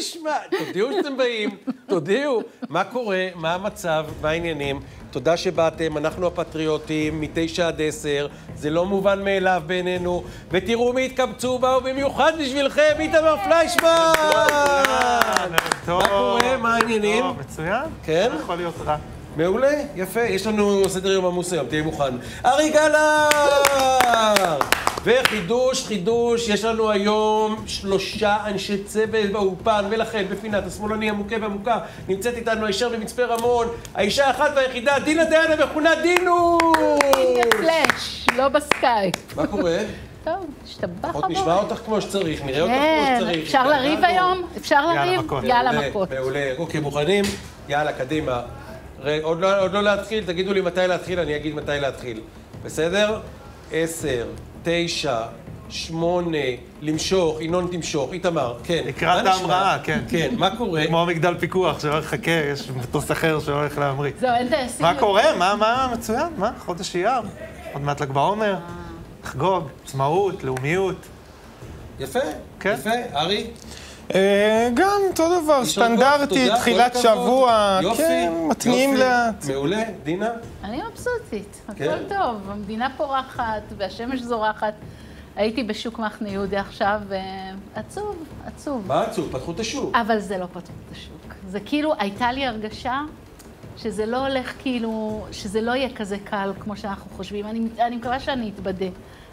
נשמע? תודיעו שאתם באים, תודיעו מה קורה, מה המצב, מה העניינים. תודה שבאתם, אנחנו הפטריוטים, מתשע עד עשר, זה לא מובן מאליו בעינינו, ותראו מי התקבצו באו במיוחד בשבילכם, איתמר פליישמן! מה קורה? מה העניינים? מצוין. כן? יכול להיות רע. מעולה, יפה, יש לנו סדר יום עמוס היום, תהיה מוכן. ארי גלר! וחידוש, חידוש, יש לנו היום שלושה אנשי צוות באולפן, ולכן בפינת השמאלני המוכה והמוכה נמצאת איתנו הישר במצפה רמון, האישה האחת והיחידה, דינה דיאנה מכונה דינו! פלאש, לא בסקייפ. מה קורה? טוב, ישתבח לפחות הבורא. נשמע אותך כמו שצריך, נראה אותך כמו כן, שצריך. אפשר לריב. היום? אפשר לריב? מכות. יאללה, מכות. מעולה. אוקיי, מוכנים? יאללה, קדימה. עוד לא, עוד לא להתחיל, תגידו לי מתי להתחיל, אני אגיד מתי להתחיל. בסדר? עשר, תשע, שמונה, למשוך, ינון תמשוך, איתמר, כן. לקראת? ההמראה, כן. כן, מה קורה? כמו מגדל פיקוח, שלא חכה, יש מטוס אחר שהולך להמריא. זהו, אין טייסים. מה קורה? מה, מה, מצוין, מה? חודש אייר, עוד מעט ל"ג בעומר, לחגוג, עצמאות, לאומיות. יפה, כן. יפה. ארי? אה, גם אותו דבר, סטנדרטי, תחילת. שבוע, כן, מתניעים. לאט. מעולה, דינה? אני מבסוטית, כן. הכל טוב. המדינה פורחת והשמש זורחת. הייתי בשוק מחנה יהודה עכשיו, ועצוב, עצוב. מה עצוב? פתחו את השוק. אבל זה לא פתחו את השוק. זה כאילו, הייתה לי הרגשה שזה לא הולך כאילו, שזה לא יהיה כזה קל כמו שאנחנו חושבים. אני, אני מקווה שאני אתבדה.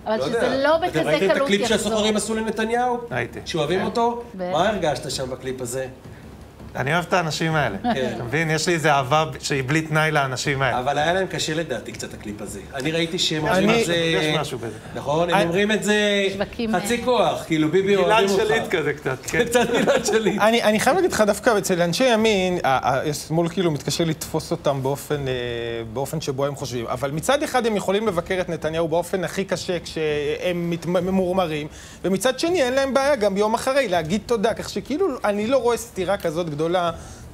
אבל שזה לא בכזה אתם ראיתם את קלות הקליפ יחזור. שהסוחרים עשו לנתניהו? ראיתי. שאוהבים אותו? בטח. מה הרגשת שם בקליפ הזה? אני אוהב את האנשים האלה. כן. אתה מבין? יש לי איזה אהבה שהיא בלי תנאי לאנשים האלה. אבל היה להם קשה לדעתי קצת הקליפ הזה. אני ראיתי שהם אומרים אני- את זה... יש משהו בזה. נכון? הם אומרים את זה חצי אה, כוח, כאילו ביבי גלעד אוהבים אותך. שליט כזה קצת, כן. קצת גלעד שליט. אני, אני חייב להגיד לך, דווקא אצל אנשי ימין, השמאל כאילו מתקשה לתפוס אותם באופן, אה, באופן שבו הם חושבים. אבל מצד אחד הם יכולים לבקר את נתניהו באופן הכי קשה כשהם ממורמרים, ומצד שני אין להם בעיה גם יום אחרי להגיד תודה. כך שכאילו, אני לא רואה סתירה כזאת גדולה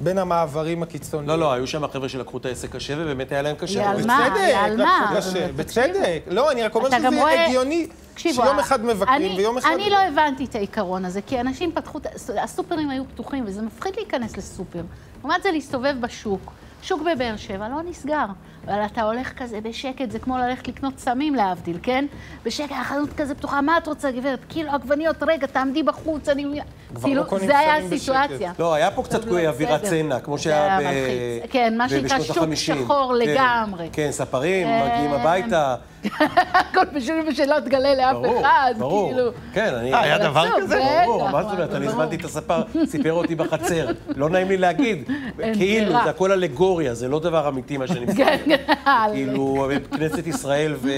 בין המעברים הקיצוניים. לא, לא, היו שם חבר'ה שלקחו את העסק קשה, ובאמת היה להם קשה. על מה? בצדק, על מה? בצדק. לא, אני רק אומר שזה רואה- הגיוני תקשיבו, שיום אחד מבקרים אני- ויום אחד... אני לא הבנתי את העיקרון הזה, כי אנשים פתחו, הסופרים היו פתוחים, וזה מפחיד להיכנס לסופר. לעומת זה להסתובב בשוק. שוק בבאר שבע לא נסגר, אבל אתה הולך כזה בשקט, זה כמו ללכת לקנות סמים להבדיל, כן? בשקט, החנות כזה פתוחה, מה את רוצה, גברת? כאילו עגבניות, רגע, תעמדי בחוץ, אני... כבר כאילו, לא קונים זה היה. הסיטואציה. לא, היה פה קצת לא, אווירת. צנע, כמו שהיה היה ב... מלחיץ. כן, מה ב- שנקרא שוק ה-חמישים. שחור כן, לגמרי. כן, ספרים, כן. מגיעים הביתה. הכל פשוט שלא תגלה לאף ברור, אחד, ברור. כאילו. כן, אני... אה, היה דבר כזה? ברור, מה זאת אומרת? אני ברור. הזמנתי את הספר, סיפר אותי בחצר. לא נעים לי להגיד. כאילו. זה הכל אלגוריה, זה לא דבר אמיתי מה שאני מספר. כן, כן. כאילו, כנסת ישראל ו-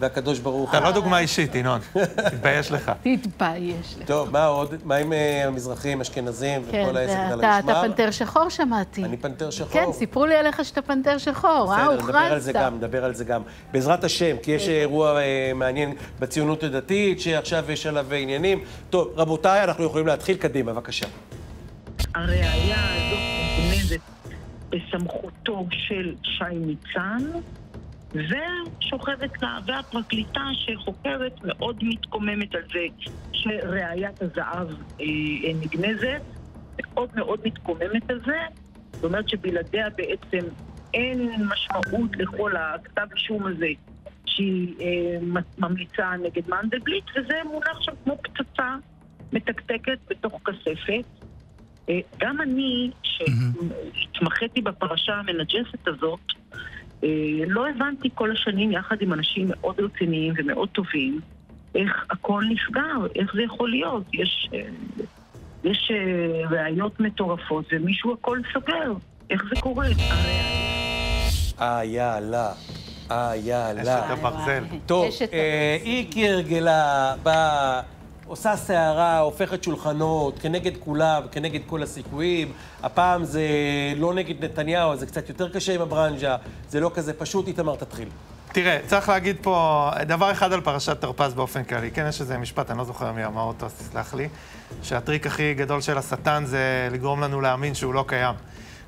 והקדוש ברוך אתה הוא. לא דוגמה אישית, ינון. תתבייש לך. תתבייש לך. טוב, מה עוד? מה עם אה, המזרחים, אשכנזים כן, וכל העסק על אתה- אתה המשמר? פנתר שחור שמעתי. אני פנתר שחור. כן, סיפרו לי עליך שאתה פנתר שחור, אה? בסדר, נדבר על זה הוכרזת. גם, נדבר על זה גם. בעזרת השם, כי יש אירוע אה, מעניין בציונות הדתית, שעכשיו יש עליו עניינים. טוב, רבותיי, אנחנו יכולים להתחיל. קדימה, בבקשה. הראייה הזאת בסמכותו של שי ניצן, ושוכבת לה, והפרקליטה שחוקרת מאוד מתקוממת על זה שראיית הזהב אה, אה, נגנזת, מאוד מאוד מתקוממת על זה, זאת אומרת שבלעדיה בעצם אין משמעות לכל הכתב אישום הזה שהיא אה, ממליצה נגד מנדלבליט, וזה מונח שם כמו פצצה מתקתקת בתוך כספת. אה, גם אני, שהתמחיתי בפרשה המנג'סת הזאת, אה, לא הבנתי כל השנים, יחד עם אנשים מאוד רציניים ומאוד טובים, איך הכל נסגר, איך זה יכול להיות. יש, אה, יש ראיות מטורפות ומישהו הכל סוגר. איך זה קורה? אה, יאללה. אה, יש יאללה. את הברזל. טוב, יש אה, היא כהרגלה באה, עושה סערה, הופכת שולחנות, כנגד כולם, כנגד כל הסיכויים. הפעם זה לא נגד נתניהו, זה קצת יותר קשה עם הברנז'ה, זה לא כזה פשוט. איתמר, תתחיל. תראה, צריך להגיד פה דבר אחד על פרשת תרפ"ז באופן כללי. כן, יש איזה משפט, אני לא זוכר מי אמר אותו, אז תסלח לי, שהטריק הכי גדול של השטן זה לגרום לנו להאמין שהוא לא קיים.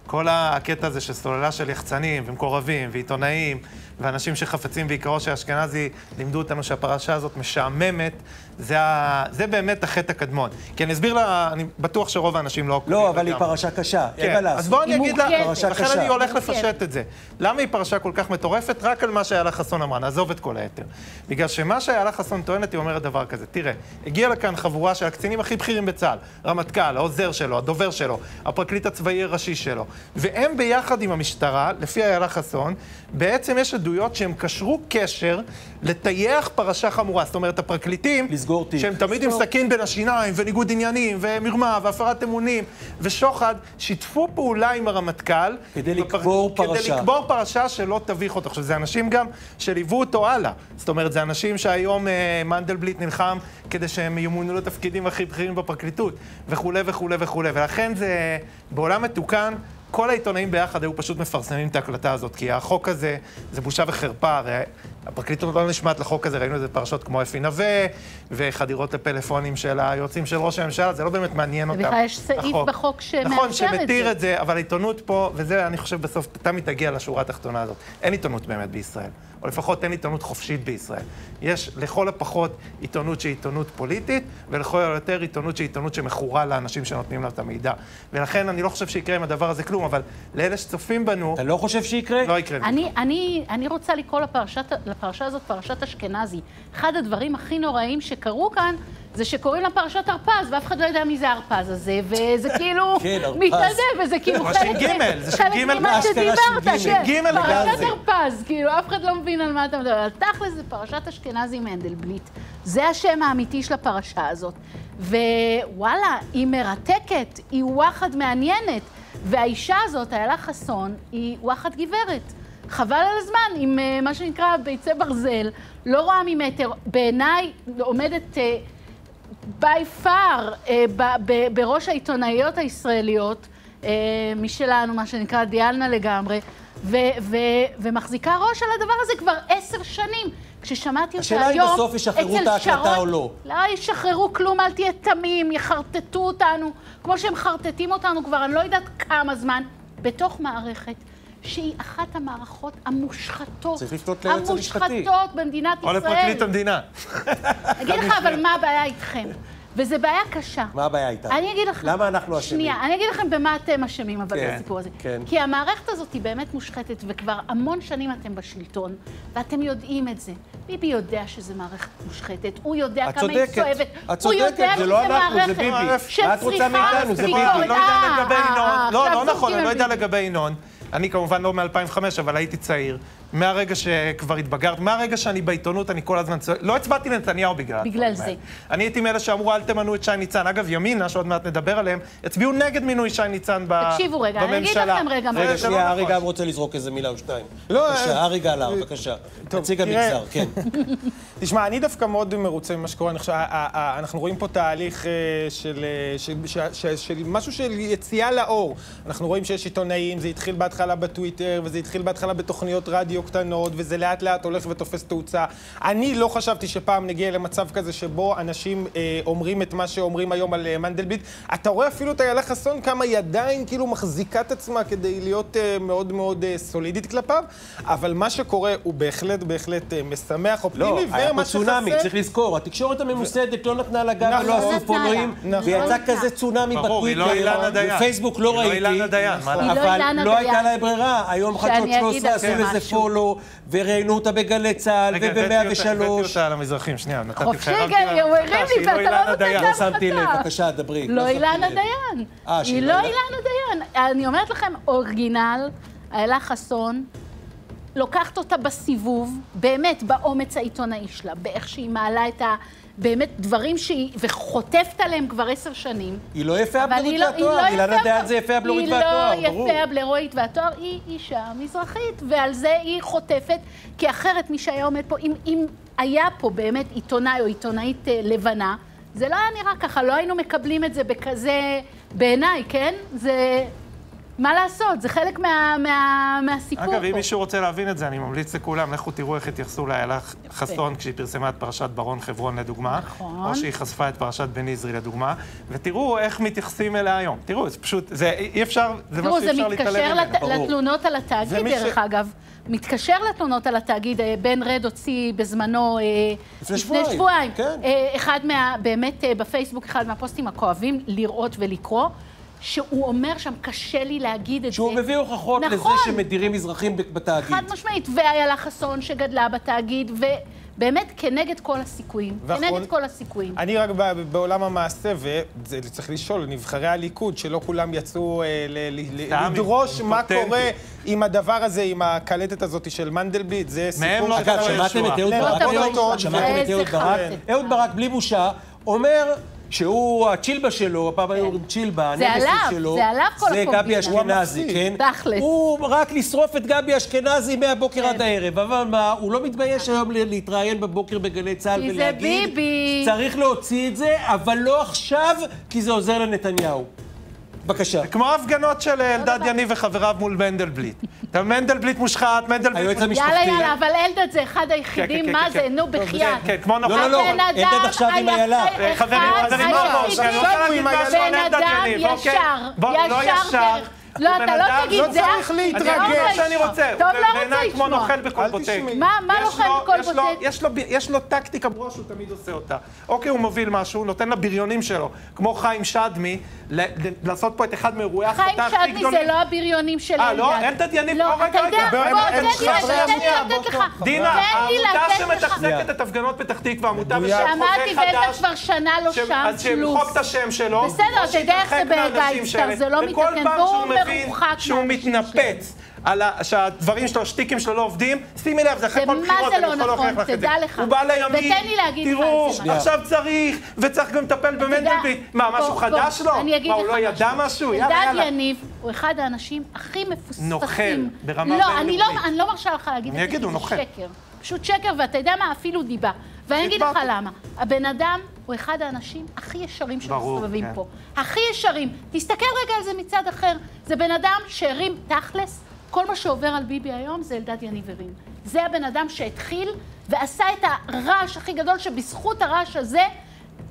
כל הקטע הזה של סוללה של יחצנים ומקורבים ועיתונאים ואנשים שחפצים בעיקרו של אשכנזי לימדו אותנו שהפרשה הזאת משעממת, זה, ה... זה באמת החטא הקדמון. כי אני אסביר לה, אני בטוח שרוב האנשים לא... לא, אבל היא. פרשה קשה, אין כן, מה לעשות. אז בואו אני אגיד לה, לכן קשה. אני הולך. לפשט את זה. למה היא פרשה כל כך מטורפת? רק על מה שאיילה חסון אמרה, נעזוב את כל היתר. בגלל שמה שאיילה חסון טוענת, היא אומרת דבר כזה, תראה, הגיעה לכאן חבורה של הקצינים הכי בכירים בצה"ל, רמטכ"ל, העוזר שלו, הדובר שלו, הפרקליט הצבאי הראשי שלו, והם ביחד עם המשטרה, לפי איילה חסון, בעצם יש עדויות שהם קשרו קשר לטייח פרשה חמורה. זאת אומרת, הפרקליטים, לסגור תיק. שהם תמיד עם סכין בין השיניים, וניגוד עניינים, ומרמה, והפרת אמונים, ושוחד, שיתפו פעולה עם הרמטכ"ל. כדי בפר- לקבור כדי פרשה. לקבור פרשה שלא תביך אותו. עכשיו, זה אנשים גם שליוו אותו הלאה. זאת אומרת, זה אנשים שהיום אה, מנדלבליט נלחם כדי שהם ימונו לתפקידים הכי בכירים בפרקליטות, וכולי וכולי וכולי. ולכן זה, בעולם מתוקן, כל העיתונאים ביחד היו פשוט מפרסמים את ההקלטה הזאת, כי החוק הזה, זה בושה וחרפה, הרי הפרקליטות לא נשמעת לחוק הזה, ראינו את זה בפרשות כמו אפי נווה, וחדירות לפלאפונים של היועצים של ראש הממשלה, זה לא באמת מעניין אותם. ובכלל יש סעיף החוק. בחוק שמאפשר נכון, את שמתיר זה. את זה, אבל העיתונות פה, וזה, אני חושב, בסוף תמיד תגיע לשורה התחתונה הזאת. אין עיתונות באמת בישראל, או לפחות אין עיתונות חופשית בישראל. יש לכל הפחות עיתונות שהיא עיתונות פוליטית, ולכל היותר עיתונות שהיא עיתונות שמכורה לאנשים שנותנים לה את המידע. ולכן אני לא חושב שיקרה עם הדבר הזה כלום, אבל לאלה שצופים בנו, אתה לא חושב שיקרה? לא יקרה. אני, אני, אני רוצה לקרוא לפרשת, לפרשה הזאת פרשת אשכנזי. אחד הדברים הכי נוראים שקרו כאן, זה שקוראים לה פרשת הרפז, ואף אחד לא יודע מי זה הרפז הזה, וזה כאילו כן, הרפז. מתנדב, וזה כאילו זה חלק, ש"ג, זה ש"ג ממה אשכרה שדיברת, ש"ג. כן, ש"ג פרשת. הרפז, כאילו אף אחד לא מבין על מה אתה מדבר. תכל'ס זה פרשת אשכנזי מנדלבליט, זה השם האמיתי של הפרשה הזאת. ווואלה, היא מרתקת, היא וואחד מעניינת, והאישה הזאת, איילה חסון, היא וואחד גברת. חבל על הזמן, עם אה, מה שנקרא ביצי ברזל, לא רואה ממטר. בעיניי עומדת ביי פאר בראש העיתונאיות הישראליות, אה, משלנו, מה שנקרא דיאלנה לגמרי, ו- ו- ומחזיקה ראש על הדבר הזה כבר עשר שנים. כששמעתי אותה השאלה אם היום, בסוף ישחררו אצל את ההקלטה שרון- או לא. לא ישחררו כלום, אל תהיה תמים, יחרטטו אותנו, כמו שהם מחרטטים אותנו כבר, אני לא יודעת כמה זמן, בתוך מערכת שהיא אחת המערכות המושחתות, צריך לפנות ליועץ המשפטי. המושחתות במדינת או ישראל. לפרקליט המדינה. אגיד לך, אבל מה הבעיה איתכם? וזו בעיה קשה. מה הבעיה איתה? אני אגיד לכם... למה אנחנו אשמים? שנייה, אני אגיד לכם במה אתם אשמים, אבל כן, בסיפור הזה. כן. כי המערכת הזאת היא באמת מושחתת, וכבר המון שנים אתם בשלטון, ואתם יודעים את זה. ביבי יודע שזו מערכת מושחתת, הוא יודע כמה היא צודקת. צועבת. את הוא צודקת, יודע זה לא אנחנו, זה ביבי. מה את רוצה מאיתנו? זה ביבי. לא יודע אה, לגבי אה, ינון, אה, לא, לא נכון, אני לא יודע. לגבי ינון. אני כמובן לא מ-2005, אבל הייתי צעיר. מהרגע שכבר התבגרת, מהרגע שאני בעיתונות, אני כל הזמן צועק. לא הצבעתי לנתניהו בגלל בגלל זה. אני הייתי מאלה שאמרו, אל תמנו את שי ניצן. אגב, ימינה, שעוד מעט נדבר עליהם, הצביעו נגד מינוי שי ניצן ב- בממשלה. תקשיבו רגע, אני אגיד לכם רגע מה. רגע, שנייה, ארי נכון. גם רוצה לזרוק איזה מילה או שתיים. לא, בבקשה, אה, ארי גלר, בבקשה. נציג. המגזר, כן. תשמע, אני דווקא מאוד מרוצה ממה שקורה. אני חושב, ה- ה- ה- אנחנו רואים פה תהליך אה, של, אה, של, של, של, של משהו של יציאה לאור. אנחנו רואים שיש עיתונאים, זה התחיל בהתחלה בטוויטר, וזה התחיל בהתחלה בתוכניות רדיו קטנות, וזה לאט לאט הולך ותופס תאוצה. אני לא חשבתי שפעם נגיע למצב כזה שבו אנשים אה, אומרים את מה שאומרים היום על אה, מנדלבליט. אתה רואה אפילו את איילה חסון, כמה היא עדיין כאילו מחזיקה את עצמה כדי להיות אה, מאוד מאוד אה, סולידית כלפיו, אבל מה שקורה הוא בהחלט בהחלט אה, משמח, אופטימי, לא, היה פה ומה צונאמי, שחסר- צריך לזכור, התקשורת הממוסדת לא נתנה לה גב נכון. ולא לא עשו נתנה פולואים, לה. ויצא נכון. כזה צונאמי לא בטוויטר, אילנה דיין. בפייסבוק לא היא לא ראיתי, אילנה דיין, מה היא לא אבל לא הייתה. לה ברירה, היום חדשות אגיד 13 על עשו זה לזה משהו. פולו, וראיינו אותה בגלי צה"ל רגע, הבאתי אותה- וב-103. על המזרחים, שנייה, נתתי לך, כן, לה הוא הרים להנחתה לי, ואתה לא נותן דיין. גם לא שמתי לב. בבקשה, דברי. לא שמתי אילנה. דיין. אה, היא לא לא. אילנה דיין. אני אומרת לכם, אורגינל, איילה חסון, לוקחת אותה בסיבוב, באמת באומץ העיתונאי שלה, באיך שהיא מעלה את ה... באמת דברים שהיא... וחוטפת עליהם כבר עשר שנים. היא לא יפה הבלורית היא לא- היא והתואר, לא אילנה יפה דיין ב- זה יפה הבלורית היא והתואר, לא ברור. יפה הבלורית והתואר, היא אישה מזרחית, ועל זה היא חוטפת, כי אחרת מי שהיה עומד פה, אם, אם היה פה באמת עיתונאי או עיתונאית אה, לבנה, זה לא היה נראה ככה, לא היינו מקבלים את זה בכזה, בעיניי, כן? זה... מה לעשות? זה חלק מה, מה, מהסיפור אגב, פה. אם מישהו רוצה להבין את זה, אני ממליץ לכולם, לכו תראו איך התייחסו לאיילה חסון כשהיא פרסמה את פרשת ברון חברון לדוגמה. נכון. או שהיא חשפה את פרשת בן נזרי לדוגמה, ותראו איך מתייחסים אליה היום. תראו, זה פשוט, זה אי אפשר, זה תראו, מה זה שאי אפשר מתקשר להתעלם ממנו. לת... ברור. לתלונות על התאגיד, ומי ש- דרך אגב. מתקשר לתלונות על התאגיד, אה, בן רד הוציא בזמנו, אה, לפני שבועיים, שבועיים, כן. אה, אחד מה... באמת בפייסבוק, אחד מהפוסטים הכואבים לראות ולקרוא, שהוא אומר שם, קשה לי להגיד את שהוא זה. מביא הוכחות לזה נכון. שמדירים מזרחים בתאגיד. חד משמעית, ואיילה חסון שגדלה בתאגיד, ובאמת כנגד כל הסיכויים. ואחרון- כנגד כל הסיכויים. אני רק בעולם המעשה, וצריך לשאול, נבחרי הליכוד, שלא כולם יצאו אה, ל- ל- סתם, לדרוש מה. קורה עם הדבר הזה, עם הקלטת הזאת של מנדלבליט, זה סיפור... לא אגב, תבוא שמעתם. את אהוד לא ברק? ישועה. שמעתם את אהוד ברק? אהוד ברק, בלי בושה, אומר שהוא, הצ'ילבה שלו, הפעם היו אומרים צ'ילבה, זה עליו, שלו, זה עליו כל זה הקומבינה. גבי אשכנזי, כן? תכלס. הוא רק לשרוף את גבי אשכנזי מהבוקר כן. עד הערב, אבל מה, הוא לא מתבייש היום להתראיין בבוקר בגלי צה"ל כי זה ולהגיד, ביבי. צריך להוציא את זה, אבל לא עכשיו, כי זה עוזר לנתניהו. בבקשה. כמו ההפגנות של אלדד יניב וחבריו מול מנדלבליט. אתה מנדלבליט מושחת, מנדלבליט... היועץ. המשפטי. יאללה, יאללה, אבל אלדד זה אחד כן, היחידים, כן, מה כן, זה, כן. נו, בחייאת. כן, כמו נוכל. לא, לא, אדם אלדד עכשיו עם איילה. חברים, חברים, בואו, בואו, היחיד- אני רוצה להגיד עם משהו על בן אלדד אדם יניב, אוקיי? ישר, בוא, לא. לא, אתה לא תגיד, לא זה... צריך אני להתרגש. אני לשמוע. רוצה. טוב, לא בעיניי רוצה כמו לשמוע. נוכל בכל בוטק. מה- מה נוכל בכל בוטק? יש לו ב- יש לו טקטיקה ברורה שהוא תמיד עושה אותה. אוקיי, הוא מוביל משהו, נותן לבריונים שלו, כמו חיים שדמי, לעשות פה את אחד מאירועי חיים ההסתה הכי שדמי גדולים. זה לא הבריונים של אה, לא? אלדד יניב, לא, לא, רגע, אתה יודע, רגע. תן לי לתת לך. דינה, העמותה. שמתחזקת את הפגנות פתח תקווה, עמותה בשם ואלדד חדש. כבר שנה לא שם, אז שימחוק. את השם שלו. בסדר, אתה יודע איך זה שהאלה. זה לא מתקן, והוא מבין שהוא מתנפץ על ה- שהדברים שלו, השטיקים שלו לא עובדים, שימי לב, זה אחרי כל בחירות, אני לא יכול נכון, להוכיח לך את זה. הוא בא לימין, ותן לי להגיד תראו. עכשיו צריך, וצריך גם לטפל במנדלבליט. מה, משהו חדש לו? אני אגיד מה, הוא לא ידע משהו? יאללה, אלדד יאללה. יניב הוא אחד האנשים הכי מפוספסים. נוכל, ברמה לא, אני לא, בינלאומית. אני לא מרשה לך להגיד את אני זה, אגיד, כי הוא זה נוכל. שקר. פשוט שקר, ואתה יודע מה? אפילו דיבה. ואני אגיד לך. למה. הבן אדם הוא אחד האנשים הכי ישרים שמסתובבים כן. פה. הכי ישרים. תסתכל רגע על זה מצד אחר. זה בן אדם שהרים תכלס, כל מה שעובר על ביבי היום זה אלדד יניב הרים. זה הבן אדם שהתחיל ועשה את הרעש הכי גדול, שבזכות הרעש הזה...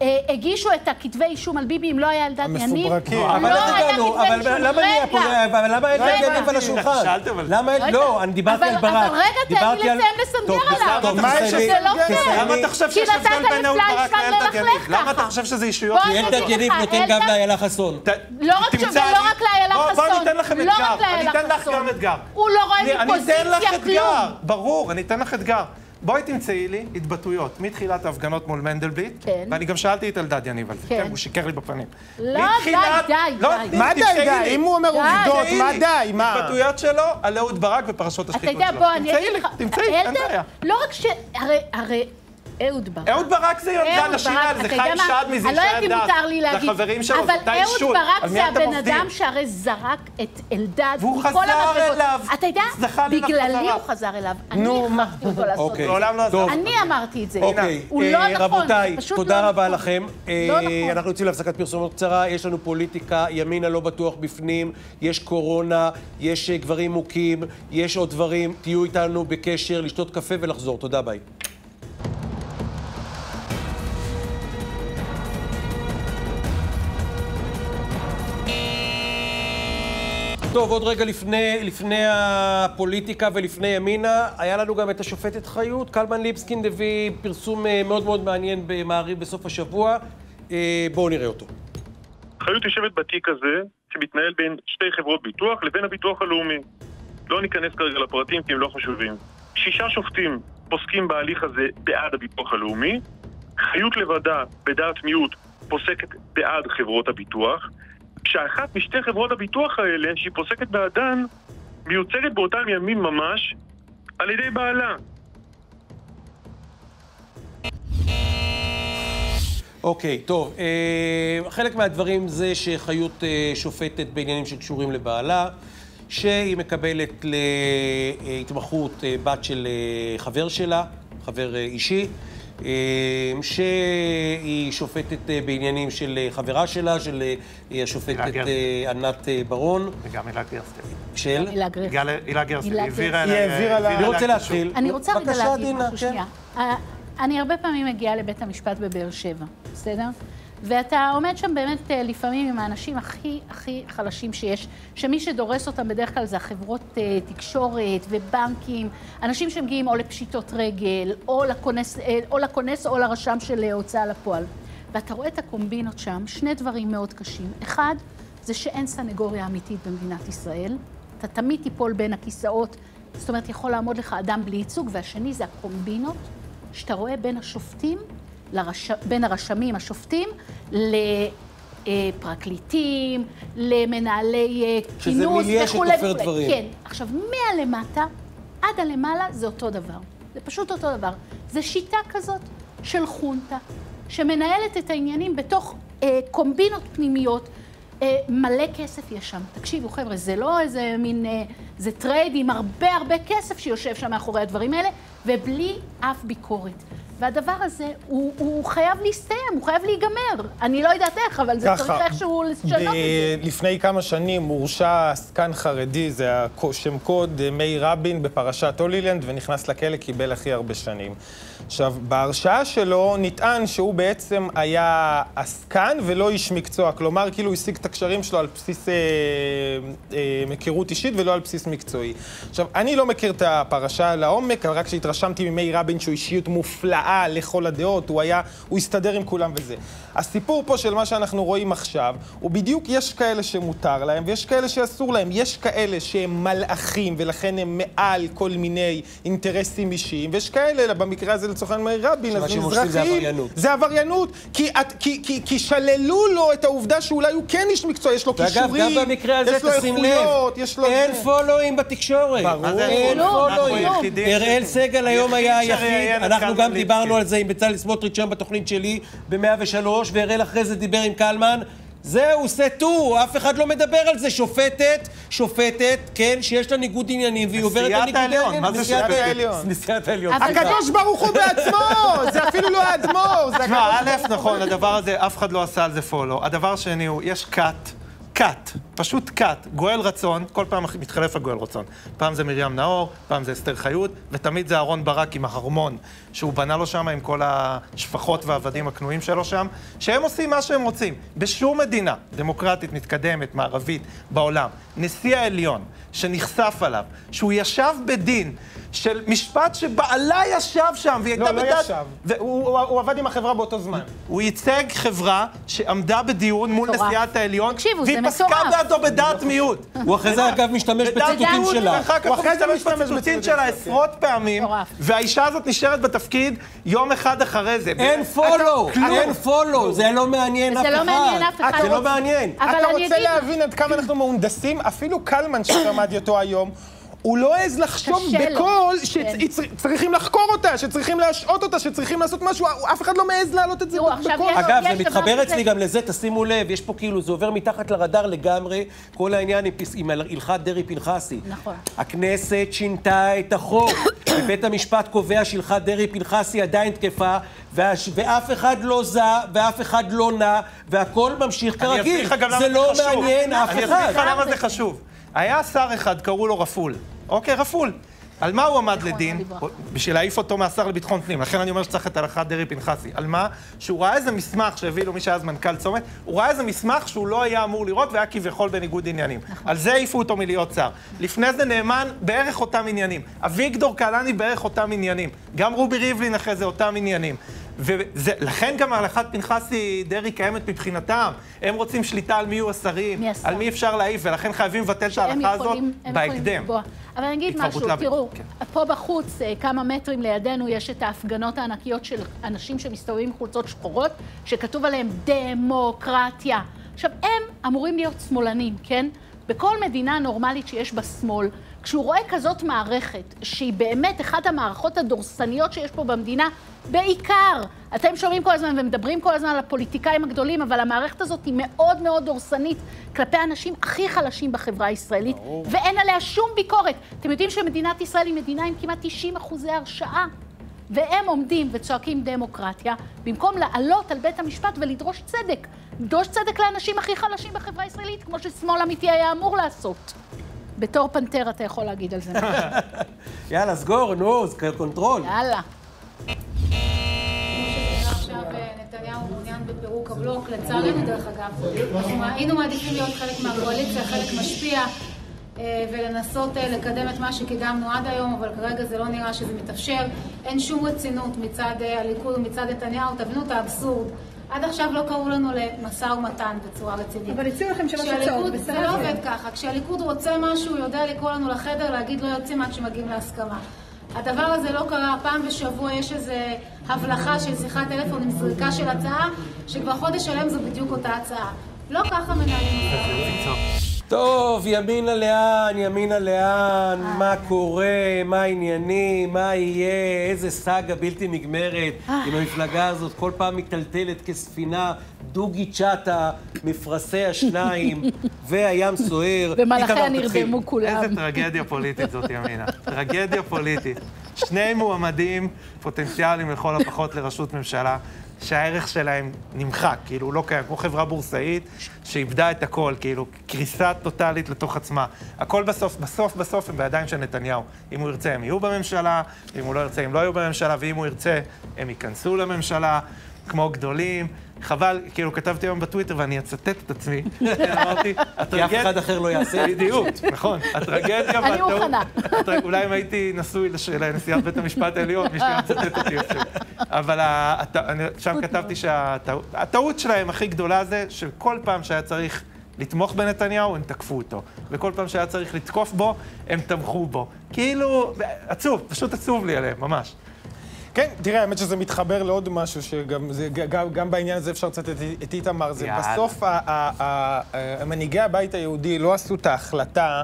אה, הגישו את הכתבי אישום על ביבי אם לא היה אלדד יניב. המפוברקים. לא אבל איך היה הגענו? כתבי אבל אישום. למה נהיה פה? רגע. אבל למה אלדד. יניב על השולחן? למה? רגע. לא, אני דיברתי אבל- על ברק. אבל רגע, תן לי לסיים לסנגר עליו. זה לא. פייר. למה אתה חושב שיש הבדל בין אהוד ברק לאלדד יניב? למה. אתה חושב שזה אישיות? בוא כי אלדד יניב נותן גב אלדד- לאיילה חסון. לא רק לאיילה בוא חסון. אני אתן לכם לא אתגר. אני אתן לך. גם אתגר. הוא לא רואה אני- אני אתן לך מפוזיציה אתגר, כלום. ברור, אני אתן לך אתגר. בואי תמצאי לי התבטאויות מתחילת ההפגנות מול מנדלבליט, כן. ואני גם שאלתי את אלדד יניב על זה, כן. כן, הוא שיקר לי בפנים. לא, מתחילת- די, די, לא, די. תני, מה די, די? לי. אם הוא אומר די. עובדות, מה. די? מה? התבטאויות שלו על אהוד ברק ופרשות אתה השחיתות יודע, שלו. בוא, אני אגיד לי, לך, תמצאי, אין אלדד, בעיה. לא רק ש... הרי, הרי, אהוד ברק. אהוד ברק זה אהוד יונתן השיניים, ברק, זה חיים? שדמי, זה אני לא ישי יודעת אם הדס. מותר לי להגיד, זה החברים שלו, זה אבל אותה אהוד אישות. ברק על מי זה הבן? אדם שהרי זרק את אלדד והוא מכל. אליו. אתה יודע, בגללי. הוא חזר אליו. נו, אני הכרחתי אותו לעשות את אוקיי. זה. לא. אני אמרתי את זה. אוקיי, הוא אה, לא נכון, רבותיי, זה פשוט תודה לא רבה נכון. לכם. אה, לא נכון. אנחנו יוצאים להפסקת פרסומות קצרה, יש לנו פוליטיקה, ימינה לא בטוח בפנים, יש קורונה, יש אה, גברים מוכים, יש עוד דברים, תהיו איתנו בקשר, לשתות קפה ולחזור. תודה, ביי. טוב, עוד רגע לפני, לפני הפוליטיקה ולפני ימינה, היה לנו גם את השופטת חיות. קלמן ליבסקינד הביא פרסום אה, מאוד מאוד מעניין במעריב בסוף השבוע. אה, בואו נראה אותו. חיות יושבת בתיק הזה, שמתנהל בין שתי חברות ביטוח לבין הביטוח הלאומי. לא ניכנס כרגע לפרטים כי הם לא חשובים. שישה שופטים פוסקים בהליך הזה בעד הביטוח הלאומי, חיות לבדה, בדעת מיעוט, פוסקת בעד חברות הביטוח, כשאחת משתי חברות הביטוח האלה, שהיא פוסקת בעדן, מיוצגת באותם ימים ממש על ידי בעלה. אוקיי, טוב. אה, חלק מהדברים זה שחיות אה, שופטת בעניינים שקשורים לבעלה, שהיא מקבלת להתמחות אה, בת של אה, חבר שלה, חבר אה, אישי, שהיא שופטת אה, בעניינים של אה, חברה שלה, של אה, השופטת ענת ברון, וגם הילה גרסטל. של... הילה גרסטל, היא העבירה גרסטל. אליה- היא העבירה לה- אני רוצה להתחיל. אני רוצה רגע להגיד משהו כן. שנייה. אני הרבה פעמים מגיעה לבית המשפט בבאר שבע, בסדר? ואתה עומד שם באמת אה, לפעמים עם האנשים הכי הכי חלשים שיש, שמי שדורס אותם בדרך כלל זה החברות אה, תקשורת ובנקים, אנשים שמגיעים או לפשיטות רגל, או לכונס, אה, או לכונס או לרשם של אה, הוצאה לפועל. ואתה רואה את הקומבינות שם, שני דברים מאוד קשים. אחד, זה שאין סנגוריה אמיתית במדינת ישראל. אתה תמיד תיפול בין הכיסאות, זאת אומרת, יכול לעמוד לך אדם בלי ייצוג, והשני זה הקומבינות שאתה רואה בין השופטים, לרש... בין הרשמים, השופטים, לפרקליטים, למנהלי אה, שזה כינוס מיליה וכולי שתופר וכולי. דברים. כן. עכשיו, מהלמטה עד למעלה זה אותו דבר. זה פשוט אותו דבר. זה שיטה כזאת של חונטה, שמנהלת את העניינים בתוך אה, קומבינות פנימיות. אה, מלא כסף יש שם. תקשיבו, חבר'ה, זה לא איזה מין... אה, זה טרייד עם הרבה הרבה כסף שיושב שם מאחורי הדברים האלה, ובלי אף ביקורת. והדבר הזה, הוא, הוא חייב להסתיים, הוא חייב להיגמר. אני לא יודעת איך, אבל זה צריך איכשהו לשנות את זה. לפני כמה שנים הורשע עסקן חרדי, זה הקו- שם קוד, אה, מאיר רבין, בפרשת הולילנד, ונכנס לכלא, קיבל הכי הרבה שנים. עכשיו, בהרשעה שלו נטען שהוא בעצם היה עסקן ולא איש מקצוע. כלומר, כאילו השיג את הקשרים שלו על בסיס אה, אה, היכרות אישית ולא על בסיס מקצועי. עכשיו, אני לא מכיר את הפרשה לעומק, רק כשהתרשמתי ממאיר רבין שהוא אישיות מופלאה לכל הדעות, הוא היה, הוא הסתדר עם כולם וזה. הסיפור פה של מה שאנחנו רואים עכשיו, הוא בדיוק, יש כאלה שמותר להם ויש כאלה שאסור להם. יש כאלה שהם מלאכים ולכן הם מעל כל מיני אינטרסים אישיים, ויש כאלה, במקרה הזה לצורך העניין רבין, אז עושים זה. עבריינות. זה עבריינות, כי, את- כי, כי, כי שללו לו את העובדה שאולי הוא כן איש מקצוע, יש לו כישורים, יש לו איכויות, יש לו... אין. פולואים בתקשורת. ברור. אין לא, פולואים. היחידים אראל סגל היום היה היחיד אנחנו גם דיברנו. על זה עם בצלאל סמוטריץ' שם בתוכנית שלי ב-103, ואראל אחרי זה דיבר עם קלמן. זהו, סטו, אף אחד לא מדבר על זה. שופטת, שופטת, כן, שיש לה ניגוד עניינים, והיא עוברת הניגוד העליון. מה זה נשיאת? העליון? נשיאת העליון. הקדוש ברוך הוא בעצמו! זה אפילו לא האדמו"ר, זה תשמע, א', נכון, הדבר הזה, אף אחד לא עשה על זה פולו. הדבר השני הוא, יש כת, כת, פשוט כת, גואל רצון, כל פעם מתחלף הגואל רצון. פעם זה מרים נאור, פעם זה אסתר חיות, ותמיד זה אהרון ברק עם ההרמון, שהוא בנה לו שם עם כל השפחות והעבדים הכנועים שלו שם, שהם עושים מה שהם רוצים. בשום מדינה דמוקרטית, מתקדמת, מערבית, בעולם, נשיא העליון, שנחשף עליו, שהוא ישב בדין של משפט שבעלה ישב שם, והיא הייתה לא, לא בדעת... ישב. הוא- הוא הוא עבד עם החברה באותו זמן. הוא ייצג חברה שעמדה בדיון מול. נשיאת העליון, תקשיבו, זה והיא פסקה מטורף. בעדו בדעת מיעוט. הוא אחרי זה, אגב, משתמש בדעת בציטוטים שלה. הוא אחרי זה משתמש בציטוטים שלה עשרות פעמים. והאישה הזאת נשארת בתפקיד יום אחד אחרי זה. אין פולו, אין פולו, זה לא מעניין אף אחד. זה לא מעניין אף אחד. זה לא מעניין. אתה רוצה להבין עד כמה אנחנו מהונדסים? אפילו קלמן ששמעתי אותו היום. הוא לא העז לחשוב. בקול כן. שצריכים לחקור אותה, שצריכים להשעות אותה, שצריכים לעשות משהו, אף אחד לא מעז להעלות את זה בקול. יש- אגב, זה מתחבר אצלי גם לזה, תשימו לב, יש פה כאילו, זה עובר מתחת לרדאר לגמרי, כל העניין עם הלכת דרעי-פנחסי. נכון. הכנסת שינתה את החוק, ובית המשפט קובע שהלכת דרעי-פנחסי עדיין תקפה, ואף אחד לא זע, ואף אחד לא נע, והכל ממשיך כרגיל. זה לא. מעניין אף אני אסביר לך אחד. למה זה חשוב. היה שר אחד, קראו לו רפול. אוקיי, רפול. על מה הוא עמד זיכרונו לדין? בשביל להעיף אותו מהשר לביטחון פנים. לכן אני אומר שצריך את הלכת דרעי-פנחסי. על מה? שהוא ראה איזה מסמך שהביא לו מי שהיה אז מנכ"ל צומת, הוא ראה איזה מסמך שהוא לא היה אמור לראות והיה כביכול בניגוד עניינים. על זה העיפו אותו מלהיות שר. לפני זה נאמן בערך אותם עניינים. אביגדור קהלני בערך אותם עניינים. גם רובי ריבלין אחרי זה אותם עניינים. ולכן גם הלכת פנחסי דרעי קיימת מבחינתם. הם רוצים שליטה על מי יהיו השרים, מי. על מי אפשר להעיף, ולכן חייבים לבטל את ההלכה הזאת בהקדם. אבל אני אגיד משהו, בוטלה ב- תראו, כן. פה בחוץ, אה, כמה מטרים לידינו, יש את ההפגנות הענקיות של אנשים שמסתובבים עם חולצות שחורות, שכתוב עליהם דמוקרטיה. עכשיו, הם אמורים להיות שמאלנים, כן? בכל מדינה נורמלית שיש בה שמאל, כשהוא רואה כזאת מערכת, שהיא באמת אחת המערכות הדורסניות שיש פה במדינה, בעיקר, אתם שומעים כל הזמן ומדברים כל הזמן על הפוליטיקאים הגדולים, אבל המערכת הזאת היא מאוד מאוד דורסנית כלפי האנשים הכי חלשים בחברה הישראלית, ואין עליה שום ביקורת. אתם יודעים שמדינת ישראל היא מדינה עם כמעט 90 אחוזי הרשעה. והם עומדים וצועקים דמוקרטיה, במקום לעלות על בית המשפט ולדרוש צדק. לדרוש צדק לאנשים הכי חלשים בחברה הישראלית, כמו ששמאל אמיתי היה אמור לעשות. בתור פנתר אתה יכול להגיד על זה משהו. יאללה, סגור, נו, זה קונטרול. יאללה. אה, נתניהו מעוניין בפירוק הבלוק, לצערנו דרך אגב. אנחנו היינו מעדיפים להיות חלק מהקואליציה, חלק משפיע, אה, ולנסות אה, לקדם את מה שקידמנו עד היום, אבל כרגע זה לא נראה שזה מתאפשר. אין שום רצינות מצד הליכוד ומצד נתניהו, תבינו את האבסורד. עד עכשיו לא קראו לנו למשא ומתן בצורה רצינית. אבל הציעו לכם שלוש הצעות, בסדר. זה לא עובד ככה. כשהליכוד רוצה משהו, הוא יודע לקרוא לנו לחדר, להגיד לא יוצאים עד שמגיעים להסכמה. הדבר הזה לא קרה, פעם בשבוע יש איזו הבלחה של שיחת טלפון עם זריקה של הצעה, שכבר חודש שלם זו בדיוק אותה הצעה. לא ככה מנהלים אותה. טוב, ימינה לאן, ימינה לאן, מה קורה, מה העניינים, מה יהיה, איזה סאגה בלתי נגמרת עם המפלגה הזאת, כל פעם מיטלטלת כספינה, דוגי צ'אטה, מפרשי השניים, והים סוער. ומלאכי איתמר, הנרדמו. כולם. איזה טרגדיה פוליטית זאת, ימינה. טרגדיה פוליטית. שני מועמדים פוטנציאליים לכל הפחות לראשות ממשלה, שהערך שלהם נמחק, כאילו הוא לא קיים, כמו חברה בורסאית שאיבדה את הכל, כאילו קריסה טוטאלית לתוך עצמה. הכל בסוף, בסוף, בסוף הם בידיים של נתניהו. אם הוא ירצה, הם יהיו בממשלה, אם הוא לא ירצה, הם לא יהיו בממשלה, ואם הוא ירצה, הם ייכנסו לממשלה, כמו גדולים. חבל, כאילו כתבתי היום בטוויטר ואני אצטט את עצמי, אמרתי, כי אף אחד אחר לא יעשה. בדיוק, נכון. הטרגדיה אני והטעות- מוכנה. הטרג- אולי אם הייתי נשוי לנשיאת בית המשפט העליון, מישהו היה מצטט אותי יפה. אבל אני- שם כתבתי שהטעות שלהם הכי גדולה זה שכל פעם שהיה צריך לתמוך בנתניהו, הם תקפו אותו. וכל פעם שהיה צריך לתקוף בו, הם תמכו בו. כאילו, עצוב, פשוט עצוב לי עליהם, ממש. כן, תראה, האמת שזה מתחבר לעוד משהו, שגם זה, גם, גם בעניין הזה אפשר לצטט את, איתמר, זה יאללה. בסוף מנהיגי הבית היהודי לא עשו את ההחלטה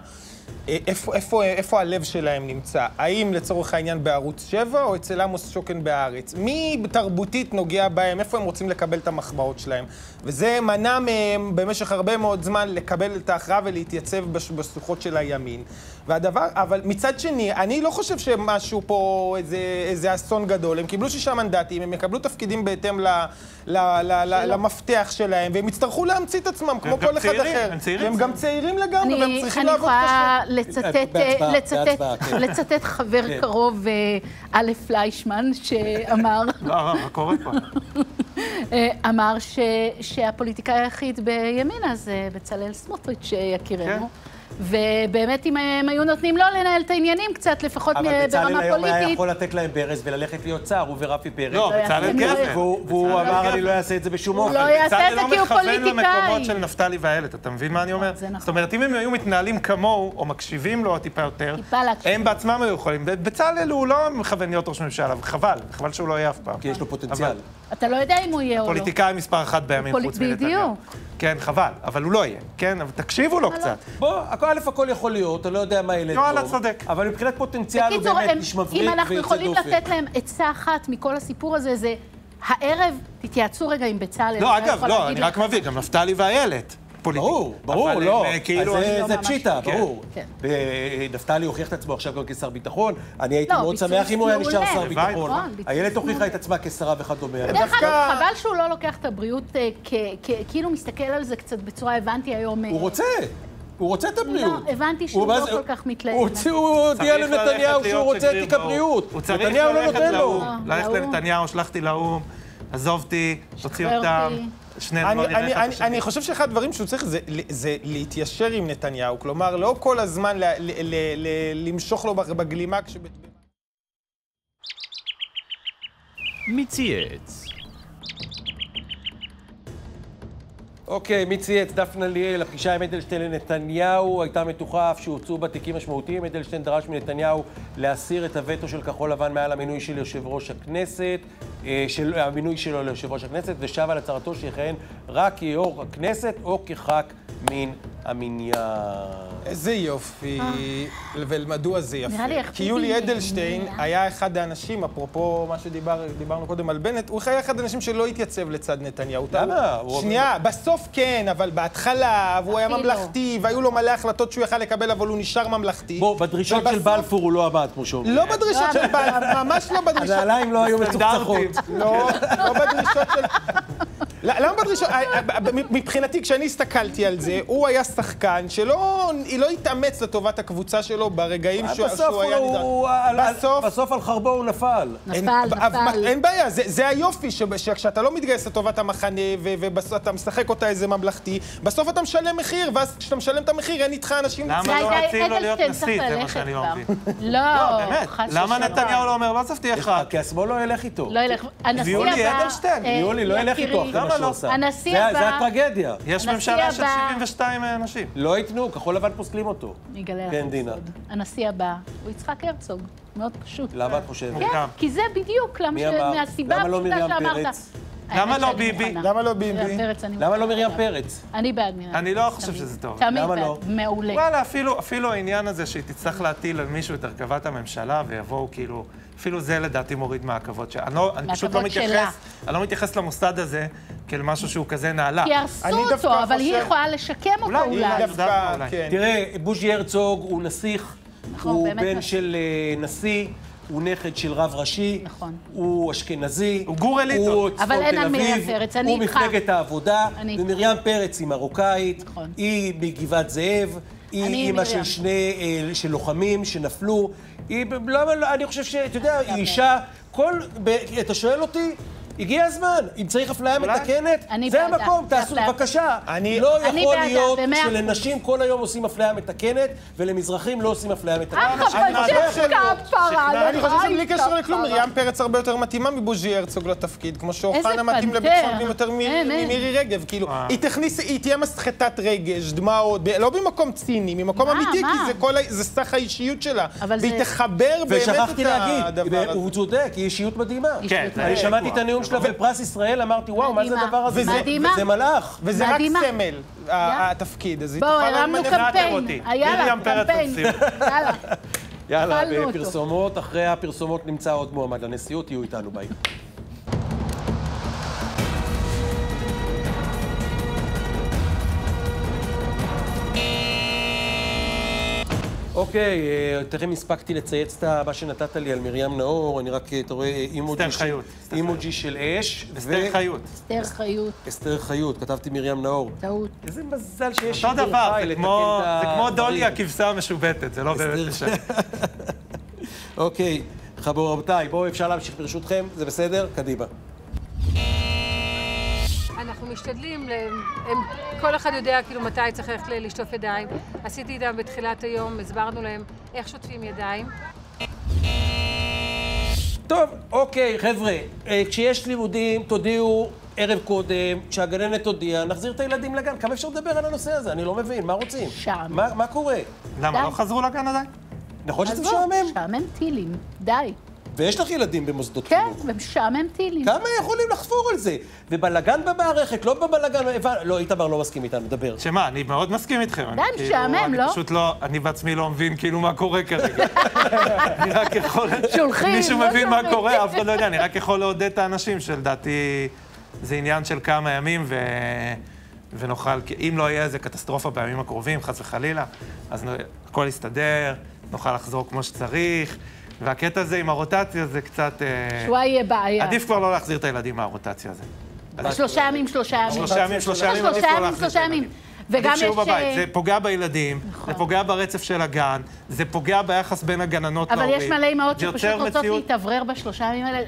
אה, איפה, איפה, איפה הלב שלהם נמצא. האם לצורך העניין בערוץ 7 או אצל עמוס שוקן בהארץ? מי תרבותית נוגע בהם, איפה הם רוצים לקבל את המחמאות שלהם? וזה מנע מהם במשך הרבה מאוד זמן לקבל את ההכרעה ולהתייצב בש- בשלוחות של הימין. והדבר, אבל מצד שני, אני לא חושב שמשהו פה, איזה, איזה אסון גדול. הם קיבלו שישה מנדטים, הם יקבלו תפקידים בהתאם ל, ל, ל, ל, למפתח שלהם, והם יצטרכו להמציא את עצם כמו כל אחד צעירים, אחר. הם צעירים. והם גם צעירים לגמרי, והם אני, צריכים אני לעבוד קשה. יכולה לצטט, לצטט, כן. לצטט חבר כן. קרוב, אה, א' פליישמן, שאמר, לא, לא, מה קורה פה? אה, אמר ש, שהפוליטיקאי היחיד בימינה זה בצלאל סמוטריץ' אה, יקירנו. ובאמת, אם הם היו נותנים לו לנהל את העניינים קצת, לפחות אבל מ- בצלאל ברמה היום היה פוליטית, יכול לתת להם ברז וללכת להיות שר, הוא ורפי פרץ. לא, לא בצלאל זה. גבר. והוא בצלאל אמר, גבר. אני לא אעשה את זה בשום הוא אופן. לא יעשה את זה בצלאל כי הוא לא מכוון פוליטיקאי. למקומות של נפתלי ואיילת, אתה מבין מה אני אומר? זה נכון. זאת אומרת, אם הם היו מתנהלים כמוהו, או מקשיבים לו טיפה יותר. הם בעצמם היו יכולים. בצלאל הוא לא מכוון להיות ראש ממשלה, וחבל, חבל שהוא לא יהיה אף פעם. כי יש לו פוטנציאל. אבל- אתה לא יודע אם הוא יהיה או לא. פוליטיקאי מספר אחת פוליט- חוץ מנתניהו. בדיוק. כן, חבל, אבל הוא לא יהיה, כן? אבל תקשיבו לו קצת. בוא, א', הכל יכול להיות, אתה לא יודע מה ילד יואלה. צודק. אבל מבחינת פוטנציאל הוא באמת איש מבריק אם אנחנו ויוצא יכולים דופן. לתת להם עצה אחת מכל הסיפור הזה, זה הערב, תתייעצו רגע עם בצלאל. לא, אגב, לא, אני רק. מביא, גם נפתלי ואיילת. פוליטי. ברור, ברור, אבל לא. הם, אה, כאילו, זה- לא פשיטה, כן. ברור. כן. ונפתלי הוכיח את עצמו עכשיו גם כשר ביטחון. אני הייתי לא, מאוד שמח אם הוא היה נשאר. שר ביטחון. נכון, ביצוע איילת הוכיחה. את עצמה כשרה וכדומה. דרך אגב, חבל שהוא לא לוקח את הבריאות, אה, כ- כ- כאילו מסתכל על זה קצת בצורה, הבנתי היום... אה, הוא רוצה. הוא רוצה את הבריאות. לא, הבנתי שהוא הוא לא כל כך מתלהב הוא הודיע לנתניהו שהוא רוצה את תיק באו"ם. הבריאות. נתניהו לא נותן לו. לאו"ם, ללכת לאו"ם. לנתניהו, שלחתי לאו"ם, עזוב אותי, תוציא שחרר אותם, שני אני, דברים, נראה אני, אחד את אני, השני. אני חושב שאחד הדברים שהוא צריך זה, זה להתיישר עם נתניהו. כלומר, לא כל הזמן ל, ל, ל, ל, למשוך לו בגלימה כש... מי צייץ? אוקיי, מי צייץ? דפנה ליאל, הפגישה עם אדלשטיין לנתניהו הייתה מתוחה אף שהוצאו בה תיקים משמעותיים. אדלשטיין דרש מנתניהו להסיר את הווטו של כחול לבן מעל המינוי של יושב ראש הכנסת, אה, של המינוי שלו ליושב ראש הכנסת, ושב על הצהרתו שיכהן רק כיו"ר הכנסת או כח"כ מן המניין. איזה יופי, ומדוע זה יפה? נראה לי איך כי יולי אדלשטיין. היה אחד האנשים, אפרופו מה שדיברנו קודם על בנט, הוא היה אחד האנשים שלא התייצב לצד נתניהו. למה? שנייה, בסוף כן, אבל בהתחלה, והוא היה. ממלכתי, והיו לו מלא החלטות שהוא יכל לקבל, אבל הוא נשאר ממלכתי. בוא, בדרישות של בלפור הוא לא עמד, כמו שאומרים. לא בדרישות של בלפור, ממש לא בדרישות. הנעליים לא היו מצוחצחות. לא, לא בדרישות של... למה בדרישות? אה, אה, מבחינתי, כשאני הסתכלתי על זה, הוא היה שחקן שלא לא התאמץ לטובת הקבוצה שלו ברגעים שהוא בסוף שהוא היה נדרש. הוא- על- על- בסוף... בסוף על חרבו הוא נפל. נפל, נפל. אין בעיה, זה, היופי, שכשאתה לא מתגייס לטובת המחנה ואתה משחק אותה איזה ממלכתי, בסוף אתה משלם מחיר, ואז כשאתה משלם את המחיר, אין איתך אנשים... למה לא מציעים לו להיות נשיא? זה מה שאני לא. מבין. לא, באמת. למה. נתניהו לא אומר, לא עזוב תהיה אחד? כי השמאל לא ילך איתו. לא ילך, הנשיא הבא... ויולי אדלשטיין, אה, יולי לא ילך איתו למה שהוא לא? עשה. הנשיא זה- הבא- זה הטרגדיה. יש ממשלה של הבא- 72 אנשים. לא ייתנו, כחול לבן פוסלים אותו. אני אגלה לך כן, דינה. סוד. הנשיא הבא הוא יצחק הרצוג. מאוד פשוט. למה את חושבת? כן. כי זה בדיוק? מהסיבה למה לא הפשוטה שאמרת. פרץ? למה לא ביבי? מוכנה. למה לא ביבי? פרץ, למה לא. מרים פרץ? אני בעד מרים אני לא פרץ, חושב. שזה טוב. תמיד למה בעד. לא? מעולה. וואלה, אפילו, אפילו העניין הזה שהיא תצטרך להטיל על מישהו את הרכבת הממשלה ויבואו כאילו, אפילו זה לדעתי מוריד מהכבוד שלה. אני, לא, אני פשוט לא מהכבוד שלה. מתייחס, אני לא מתייחס למוסד הזה כאל משהו שהוא כזה נעלה. כי הרסו אני אותו, אבל היא חושב- יכולה לשקם אותו אולי, אולי. היא דווקא, אולי. כן. תראה, בוז'י הרצוג הוא נסיך, נכון, הוא בן נסיך. של אה, נשיא, הוא נכד של רב ראשי, נכון. הוא אשכנזי, הוא גור אליטות. הוא צפון תל אביב, הוא. מפלגת העבודה. ומרים פרץ היא מרוקאית, נכון. היא מגבעת זאב, היא אימא. של שני, אה, של לוחמים שנפלו, היא, לא, אני חושב שאתה יודע, היא אישה, כל, אתה שואל אותי? הגיע הזמן, אם צריך אפליה. מתקנת, זה המקום, תעשו. בבקשה. אני- לא יכול להיות. שלנשים כל היום עושים אפליה מתקנת, ולמזרחים לא עושים אפליה מתקנת. אך אני חושב שבלי קשר לכלום, מרים פרץ הרבה יותר מתאימה מבוז'י הרצוג לתפקיד, כמו שאוחנה מתאים. לביטחון פנים יותר. ממירי רגב. כאילו, וואו. היא תהיה מסחטת רגש, דמעות, לא במקום ציני, ממקום אמיתי? כי זה כל ה- זה סך האישיות שלה. והיא תחבר באמת ושכחתי את להגיד, הדבר הזה. הוא צודק, היא אישיות מדהימה. כן, מדהימה. אני שמעתי את הנאום שלה בפרס ישראל, אמרתי, וואו, מה זה. הדבר הזה? וזה- זה- מדהימה. וזה מלאך. וזה רק. סמל, התפקיד, אז היא בואו, תוכל הרמנו למנף- קמפיין. קמפיין. אותי. יאללה, מרים פרץ קמפיין. יאללה. יאללה. בפרסומות, אחרי הפרסומות נמצא עוד מועמד לנשיאות, תהיו איתנו, ביי. אוקיי, אה, טרם הספקתי לצייץ את מה שנתת לי על מרים נאור, אני רק, אה, אתה רואה, אימוג'י של- אסתר אימוג'י של אש. אסתר חיות. אסתר חיות, אסתר חיות, כתבתי מרים נאור. טעות. איזה מזל שיש אותו דבר, חי זה לתקן כמו- את זה כמו דולי. הכבשה המשובטת, זה לא באמת משנה. אוקיי, חברו רבותיי, בואו אפשר להמשיך ברשותכם, זה בסדר? קדימה. אנחנו משתדלים, ל- הם, כל אחד יודע כאילו מתי צריך ללכת ל- לשטוף ידיים. עשיתי איתם בתחילת היום, הסברנו להם איך שוטפים ידיים. טוב, אוקיי, חבר'ה, אה, כשיש לימודים, תודיעו ערב קודם, כשהגננת תודיע, נחזיר את הילדים לגן. כמה אפשר לדבר על הנושא הזה? אני לא מבין, מה רוצים? שם. מה, מה קורה? למה. לא חזרו לגן עדיין? נכון שזה משעמם? משעמם טילים. די. ויש לך ילדים במוסדות כן, חינוך. ומשעמם טילים. כמה יכולים לחפור על זה? ובלאגן במערכת, לא בבלאגן, לא, איתמר לא מסכים איתנו, דבר. שמה, אני מאוד מסכים איתכם. אני די, כאילו- משעמם, אני לא? פשוט לא, אני בעצמי לא מבין כאילו מה קורה כרגע. אני רק יכול... שולחים, מישהו לא מבין מה. קורה, אף אחד לא יודע, אני רק יכול לעודד את האנשים שלדעתי זה עניין של כמה ימים ו... ונוכל, אם לא יהיה איזה קטסטרופה בימים הקרובים, חס וחלילה, אז נ- הכל יסתדר, נוכל לחזור כמו שצריך, והקטע הזה עם הרוטציה זה קצת... אה, שואה יהיה בעיה. עדיף כבר לא להחזיר את הילדים מהרוטציה הזה. שלושה ימים, שלושה ימים. שלושה ימים, שלושה ימים, עדיף שלושה לא ימים, שלושה ימים. וגם יש... בבית, אה, זה פוגע בילדים, זה פוגע ברצף של הגן, זה פוגע ביחס בין הגננות אבל להורים. יש מלא אמהות שפשוט רוצות מציאות- להתאוורר בשלושה ימים האלה.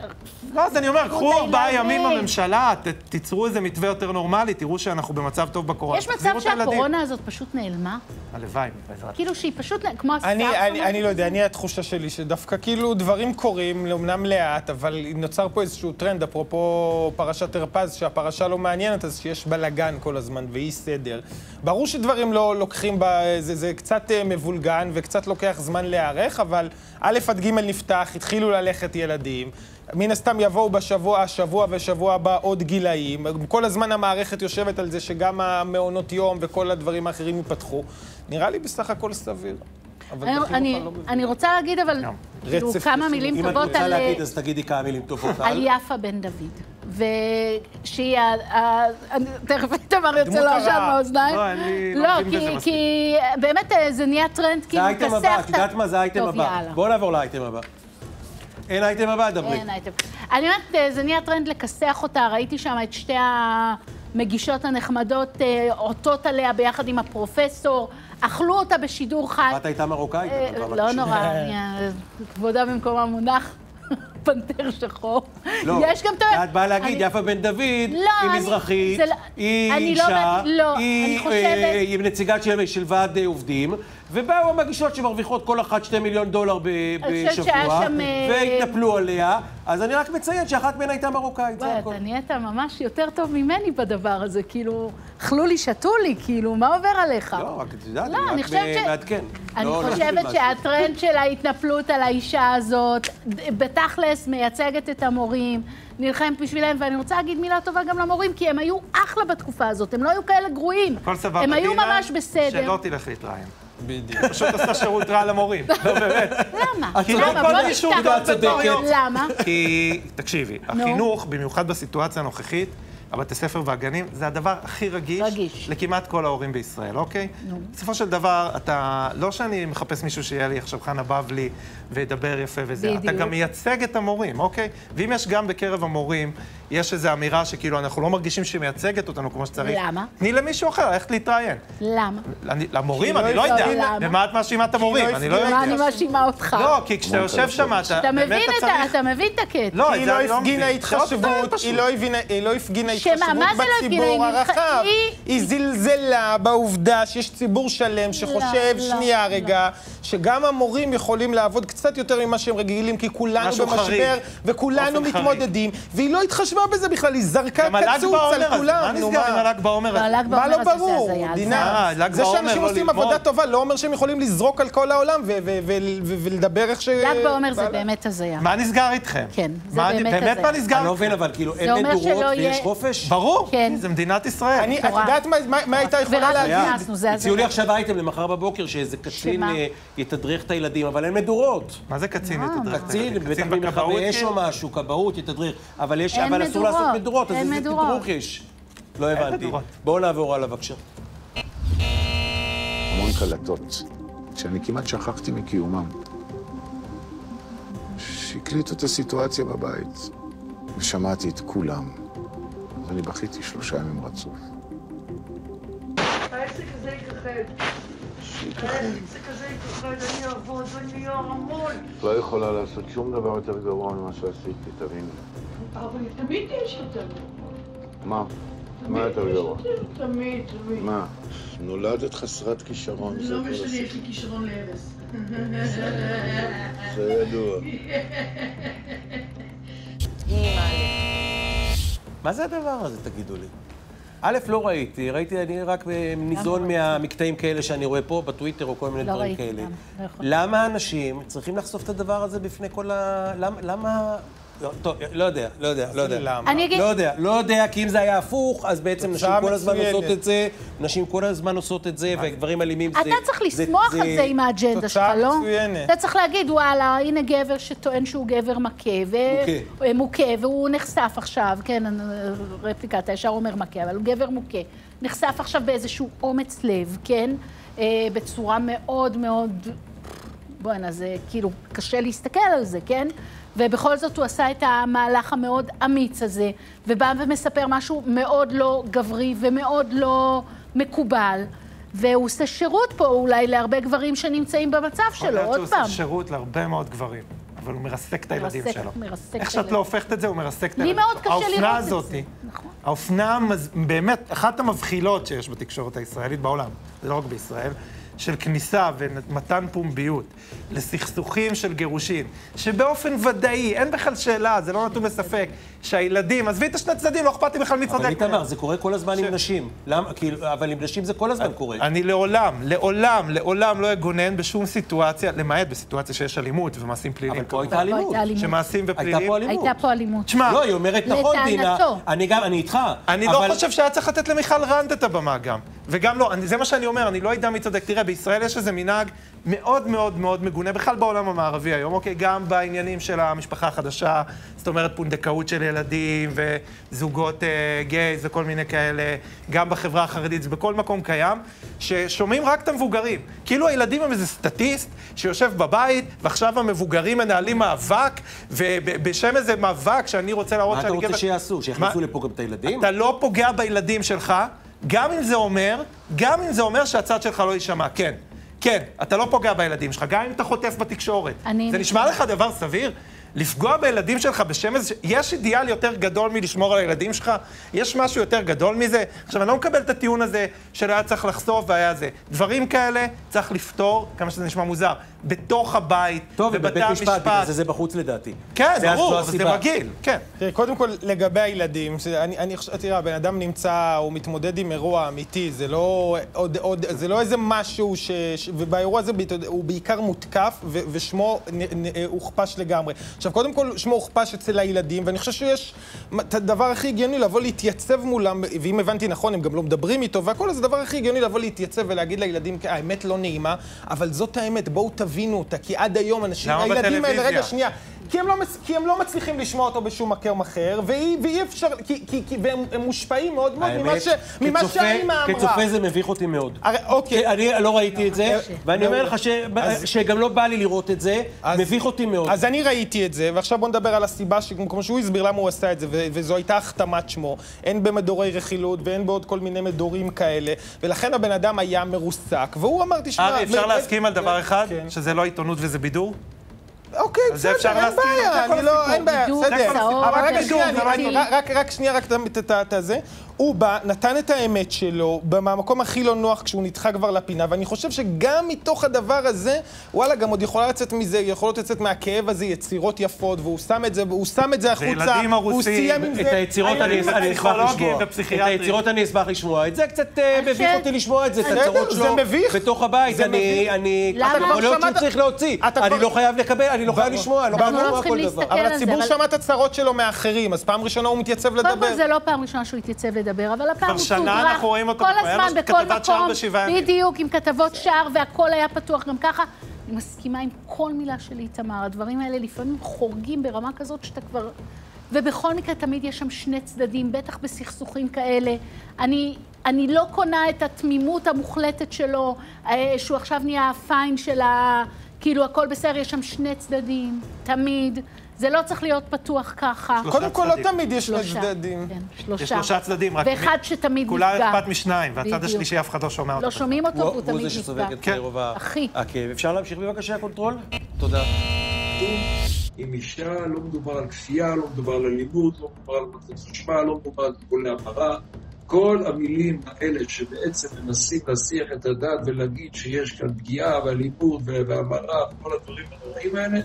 לא, אז אני אומר, קחו ארבעה. ימים בממשלה, תיצרו איזה מתווה יותר נורמלי, תראו שאנחנו במצב טוב בקורונה. יש מצב. שהקורונה הזאת פשוט נעלמה? הלוואי, בעזרת כאילו שהיא פשוט, כמו הסארס. אני, אני, אני לא יודע? אני התחושה שלי שדווקא כאילו דברים קורים, אמנם לאט, אבל נוצר פה איזשהו טרנד, אפרופו פרשת הרפז, שהפרשה לא מעניינת, אז שיש בלאגן כל הזמן ואי סדר. ברור שדברים לא לוקחים, ב... זה, זה קצת אה, מבולגן וקצת לוקח זמן להיערך, אבל א' עד ג' נפתח, התחילו ללכת ילדים. מן הסתם יבואו בשבוע, השבוע ושבוע הבא עוד גילאים. כל הזמן המערכת יושבת על זה שגם המעונות יום וכל הדברים האחרים ייפתחו. נראה לי בסך הכל סביר. אני- אני- לא. אני רוצה להגיד, אבל כאילו רצף כמה. מילים אם את טובות רוצה על... להגיד, אז תגידי כמה מילים טובות על על... יפה בן דוד. ושהיא, ה- תכף איתמר יוצא לו עשן הרעה. מהאוזניים. לא, אני לא לא, מבין בזה כי- מספיק. כי באמת אה, זה נהיה טרנד, זה כאילו, האייטם הבא, את יודעת מה? זה האייטם הבא. בואו נעבור לאייטם הבא. אין אייטם הבא, דברי. אין אייטם. אני אומרת, אה, זה נהיה טרנד לכסח אותה, ראיתי שם את שתי המגישות הנחמדות אה, עוטות עליה ביחד עם הפרופסור, אכלו אותה בשידור חי. את הייתה מרוקאית, אה, לא. נורא, אה, כבודה במקומה מונח, פנתר שחור. לא, יש גם... את- באה להגיד, יפה בן דוד, היא אני- מזרחית, לא- היא אני לא אישה, לא, היא חושבת- אה, היא נציגת של ועד עובדים, ובאו המגישות שמרוויחות כל אחת שתי מיליון דולר ב- אני בשבוע, שם, אה, והתנפלו עליה, אז אני רק מציין שאחת מהן הייתה מרוקאית, זה וואי, הכול. אתה נהיית ממש יותר טוב ממני בדבר הזה, כאילו, אכלו לי, שתו לי, כאילו, מה עובר עליך? לא, רק את יודעת, לא, אני אני רק ש- מעדכן. אני לא, לא חושבת משהו. שהטרנד של ההתנפלות על האישה הזאת, בתכלס מייצגת את המורים, נלחמת בשבילם, ואני רוצה להגיד מילה טובה גם למורים, כי הם היו אחלה בתקופה הזאת, הם לא היו כאלה גרועים. הכל סבבה. הם היו דינה, ממש בסדר. שלא תלך להתראיין. בדיוק. פשוט עושה שירות רע למורים. לא, באמת. למה? למה? כל בוא מישהו נפתח. למה? כי, תקשיבי, החינוך, במיוחד בסיטואציה הנוכחית, הבתי ספר והגנים, זה הדבר הכי רגיש, רגיש. לכמעט כל ההורים בישראל, אוקיי? נו. בסופו של דבר, אתה, לא שאני מחפש מישהו שיהיה לי עכשיו חנה בבלי וידבר יפה וזה, אתה בדיוק. גם מייצג את המורים, אוקיי? ואם יש גם בקרב המורים, יש איזו אמירה שכאילו אנחנו לא מרגישים שהיא מייצגת אותנו כמו שצריך, למה? תני למישהו אחר ללכת להתראיין. למה? אני- למורים, כי לא אני לא יודע. ומה את מאשימה את המורים? אני לא מה אני יודע. מאשימה אותך? לא, כי כשאתה יושב שם, אתה אתה באמת מבין אתה צריך... אתה מבין את הקטע. לא, היא לא אני לא הפגינה לא התחשבות. היא לא היא לא הפגינה? התחשבות לא? בציבור הרחב. היא- זלזלה בעובדה שיש ציבור שלם שחושב, לא, שנייה לא. רגע, שגם המורים יכולים לעבוד קצת יותר ממה שהם רגילים, כי כולנו משהו במשבר, חריג. וכולנו מתמודדים, והיא לא התחשבה בזה בכלל, היא זרקה גם הל"ג קצוץ על מה כולם, נו נסגר עם מה? הל"ג בעומר הזה? הל"ג מה לא ברור, הזיה, דינה? אה, ל"ג זה שאנשים לא עושים. עבודה טובה לא אומר שהם יכולים לזרוק על כל העולם ולדבר איך ש... ל"ג בעומר זה. באמת הזיה. מה נסגר איתכם? כן, זה מה- באמת באמת הזה. מה נסגר אני לא? מבין, אבל כאילו, אין מדורות ויש חופש? ברור, כן. זה מדינת ישראל. אני, את. יודעת מה- מה מה הייתה יכולה להגיד? הציעו לי הזיה. עכשיו אייטם למחר בבוקר, שאיזה קצין? אה, יתדרך את הילדים, אבל אין מדורות. מה זה קצין יתדרך? קצין, בטח בכבאות? אש? או משהו, כבאות, יתדרך. אבל יש, אין אבל אסור לעשות מדורות, אז איזה. תדרוך יש? לא הבנתי. בואו נעבור הלאה בבקשה. המון קלטות, שאני כמעט שכחתי מקיומם. שהקליטו את הסיטואציה בבית, ושמעתי את כולם. אז אני בכיתי שלושה ימים רצוף. העסק הזה ייכחד. לא יכולה לעשות שום דבר יותר גרוע ממה שעשיתי, תביני. אבל תמיד יש יותר. מה? מה יותר גרוע? תמיד, תמיד. מה? נולדת חסרת כישרון, לא משנה. יש לי כישרון להרס. זה ידוע. מה זה הדבר הזה, תגידו לי? א', לא ראיתי, ראיתי, אני רק ניזון מהמקטעים כאלה שאני רואה פה, בטוויטר או כל מיני לא דברים כאלה. גם, לא. למה אנשים צריכים לחשוף את הדבר הזה בפני כל ה... למה... למה... לא, טוב, לא יודע, לא יודע, לא יודע. למה? אני אגיד... לא יודע, לא יודע, כי אם זה היה הפוך, אז בעצם נשים תוצאה כל הזמן. עושות את זה, נשים כל הזמן עושות את זה, וגברים אלימים זה... אתה צריך לשמוח על זה עם האג'נדה שלך, תוצאה לא? מצוינת. אתה צריך להגיד, וואלה, הנה גבר שטוען שהוא גבר מכה, ו... מוכה. והוא נחשף עכשיו, כן, רפליקה, אתה ישר אומר מכה, אבל הוא גבר מוכה. נחשף עכשיו באיזשהו אומץ לב, כן? אה, בצורה מאוד מאוד... בואנה, זה כאילו קשה להסתכל על זה, כן? ובכל זאת הוא עשה את המהלך המאוד אמיץ הזה, ובא ומספר משהו מאוד לא גברי ומאוד לא מקובל, והוא עושה שירות פה אולי להרבה גברים שנמצאים במצב שלו, עוד פעם. עושה שירות להרבה מאוד גברים, אבל הוא מרסק את הילדים מרסק- שלו. מרסק איך את שאת לא. הופכת את זה, הוא מרסק את לי הילדים. מאוד קשה לראות את זה. האופנה הזאתי, נכון. האופנה באמת, אחת המבחילות שיש בתקשורת הישראלית בעולם, זה לא רק בישראל, של כניסה ומתן פומביות לסכסוכים של גירושין, שבאופן ודאי, אין בכלל שאלה, זה לא נתון בספק, שהילדים, עזבי את השני הצדדים, לא אכפת לי בכלל מי צודק. אבל איתמר, זה קורה כל הזמן עם נשים. למה? כאילו, אבל עם נשים זה כל הזמן קורה. אני לעולם, לעולם, לעולם לא אגונן בשום סיטואציה, למעט בסיטואציה שיש אלימות ומעשים פליליים. אבל פה הייתה אלימות. שמעשים ופליליים. הייתה פה אלימות. הייתה פה אלימות. תשמע, לא, היא אומרת נכון, דינה. לטענתו. אני גם, אני איתך. אני אבל- לא חושב שהיה צריך לתת למיכל רנד את הבמה גם. וגם לא, אני, זה מה שאני אומר, אני לא יודע מי צודק. תראה, בישראל יש איזה מנהג מאוד מאוד מאוד מגונה, בכלל בעולם המערבי היום, אוקיי? גם בעניינים של המשפחה החדשה, זאת אומרת פונדקאות של ילדים וזוגות אה, גייז וכל מיני כאלה, גם בחברה החרדית, זה בכל מקום קיים, ששומעים רק את המבוגרים. כאילו הילדים הם איזה סטטיסט שיושב בבית, ועכשיו המבוגרים מנהלים מאבק, ובשם איזה מאבק שאני רוצה להראות מה אתה שאני רוצה גבר... שיעשו? שיכניסו מה- לפה גם את הילדים? אתה לא פוגע בילדים שלך, גם אם זה אומר, גם אם זה אומר שהצד שלך לא יישמע, כן. כן, אתה לא פוגע בילדים שלך, גם אם אתה חוטף בתקשורת. אני- זה נשמע לך דבר סביר? לפגוע בילדים שלך בשם איזה... יש אידיאל יותר גדול מלשמור על הילדים שלך? יש משהו יותר גדול מזה? עכשיו, אני לא מקבל את הטיעון הזה של היה צריך לחשוף והיה זה. דברים כאלה צריך לפתור, כמה שזה נשמע מוזר, בתוך הבית, טוב, בבתי בבית משפט, בגלל המשפט. זה זה בחוץ לדעתי. כן, זה- ברור, זה. מגעיל, כן. תראה, קודם כל, לגבי הילדים, אני, אני חושב, תראה, הבן אדם נמצא, הוא מתמודד עם אירוע אמיתי, זה לא, עוד, עוד, זה לא איזה משהו ש... ובאירוע הזה הוא בעיקר מותקף, ו, ושמו נ, נ, הוכפש לגמרי. עכשיו, קודם כל, שמו הוכפש אצל הילדים, ואני חושב שיש את הדבר הכי הגיוני לבוא להתייצב מולם, ואם הבנתי נכון, הם גם לא מדברים איתו, והכל, אז הדבר הכי הגיוני לבוא להתייצב ולהגיד לילדים, האמת לא נעימה, אבל זאת האמת, בואו תבינו אותה, כי עד היום אנשים, הילדים האלה? רגע, שנייה. כי הם, לא, מס- כי הם לא מצליחים לשמוע אותו בשום מקום אחר, ואי, ואי אפשר, כי, כי, כי, והם הם מושפעים מאוד מאוד ממה, ש, ממה כצופה- שהאימא אמרה. כצופה זה מביך אותי מאוד. הרי, אוקיי. אני לא ראיתי את זה, ואני אומר. לך ש- אז- שגם לא בא לי לראות את זה, אז- מביך אותי מאוד. אז אני ראיתי את זה, ועכשיו בוא נדבר על הסיבה, שכמו שהוא הסביר למה הוא עשה את זה, ו- וזו הייתה החתמת שמו. הן במדורי רכילות והן בעוד כל מיני מדורים כאלה, ולכן הבן אדם היה מרוסק, והוא אמר, תשמע... ארי, אפשר מ- להסכים על דבר אחד? כן. שזה לא עיתונות וזה בידור? אוקיי, זה בסדר, אפשר אין זה בעיה, אני לא. אין בעיה, בסדר. אבל רגע, שנייה, רק- רק- רק שנייה, רק את- הזה. הוא בא, נתן את האמת שלו, במקום הכי לא נוח כשהוא נדחה כבר לפינה, ואני חושב שגם מתוך הדבר הזה, וואלה, גם עוד יכולה לצאת מזה, יכולות לצאת מהכאב הזה יצירות יפות, והוא שם את זה, והוא שם את זה החוצה, הוא הרוסים, סיים עם את זה. היצירות אני אשמח לשמוע. את. היצירות אני אשמח לשמוע. את זה קצת אה, מביך חושבת- אותי לשמוע את זה, את הצרות זה שלו מביך. בתוך הבית. זה אני, מביך. אני, למה? יכול להיות שמעת- שצריך להוציא. אני לא חייב לקבל, אני לא חייב לשמוע, אני לא חייב לא לשמוע כל דבר. אבל זה, הציבור שמע את הצרות שלו מאחרים, אז פעם ראשונה הוא מתייצב לדבר. קודם כל זה לא פעם ראשונה שהוא התייצב לדבר, אבל הפעם הוא שנה תודרך אנחנו רואים אותו כל כבר, הזמן, בכל מקום. בדיוק, עם כתבות שער והכל היה פתוח גם ככה. אני מסכימה עם כל מילה של איתמר, הדברים האלה לפעמים חורגים ברמה כזאת שאתה כבר... ובכל מקרה תמיד יש שם שני צדדים, בטח בסכסוכים כאלה. אני, אני לא קונה את התמימות המוחלטת שלו, אה, שהוא עכשיו נהיה הפיין של ה... כאילו הכל בסדר, יש שם שני צדדים, תמיד. זה לא צריך להיות פתוח ככה. קודם כל, לא. תמיד יש שני שלושה. צדדים. כן, שלושה. יש שלושה צדדים, רק ואחד מי- שתמיד כולה נפגע. אכפת משניים, והצד. השלישי אף אחד לא שומע אותו. לא שומעים אותו הוא והוא הוא תמיד זה שסופג נפגע. את כן. רוב ה- אחי. הכאב. אפשר להמשיך בבקשה, קונטרול? תודה. עם אישה, לא מדובר על כפייה, לא מדובר על אלימות, לא מדובר על מתן חשמל, לא מדובר על טיפולי המרה. כל המילים האלה שבעצם מנסים להסיח את הדעת ולהגיד שיש כאן פגיעה ואלימות והמרה וכל הדברים הנוראים האלה,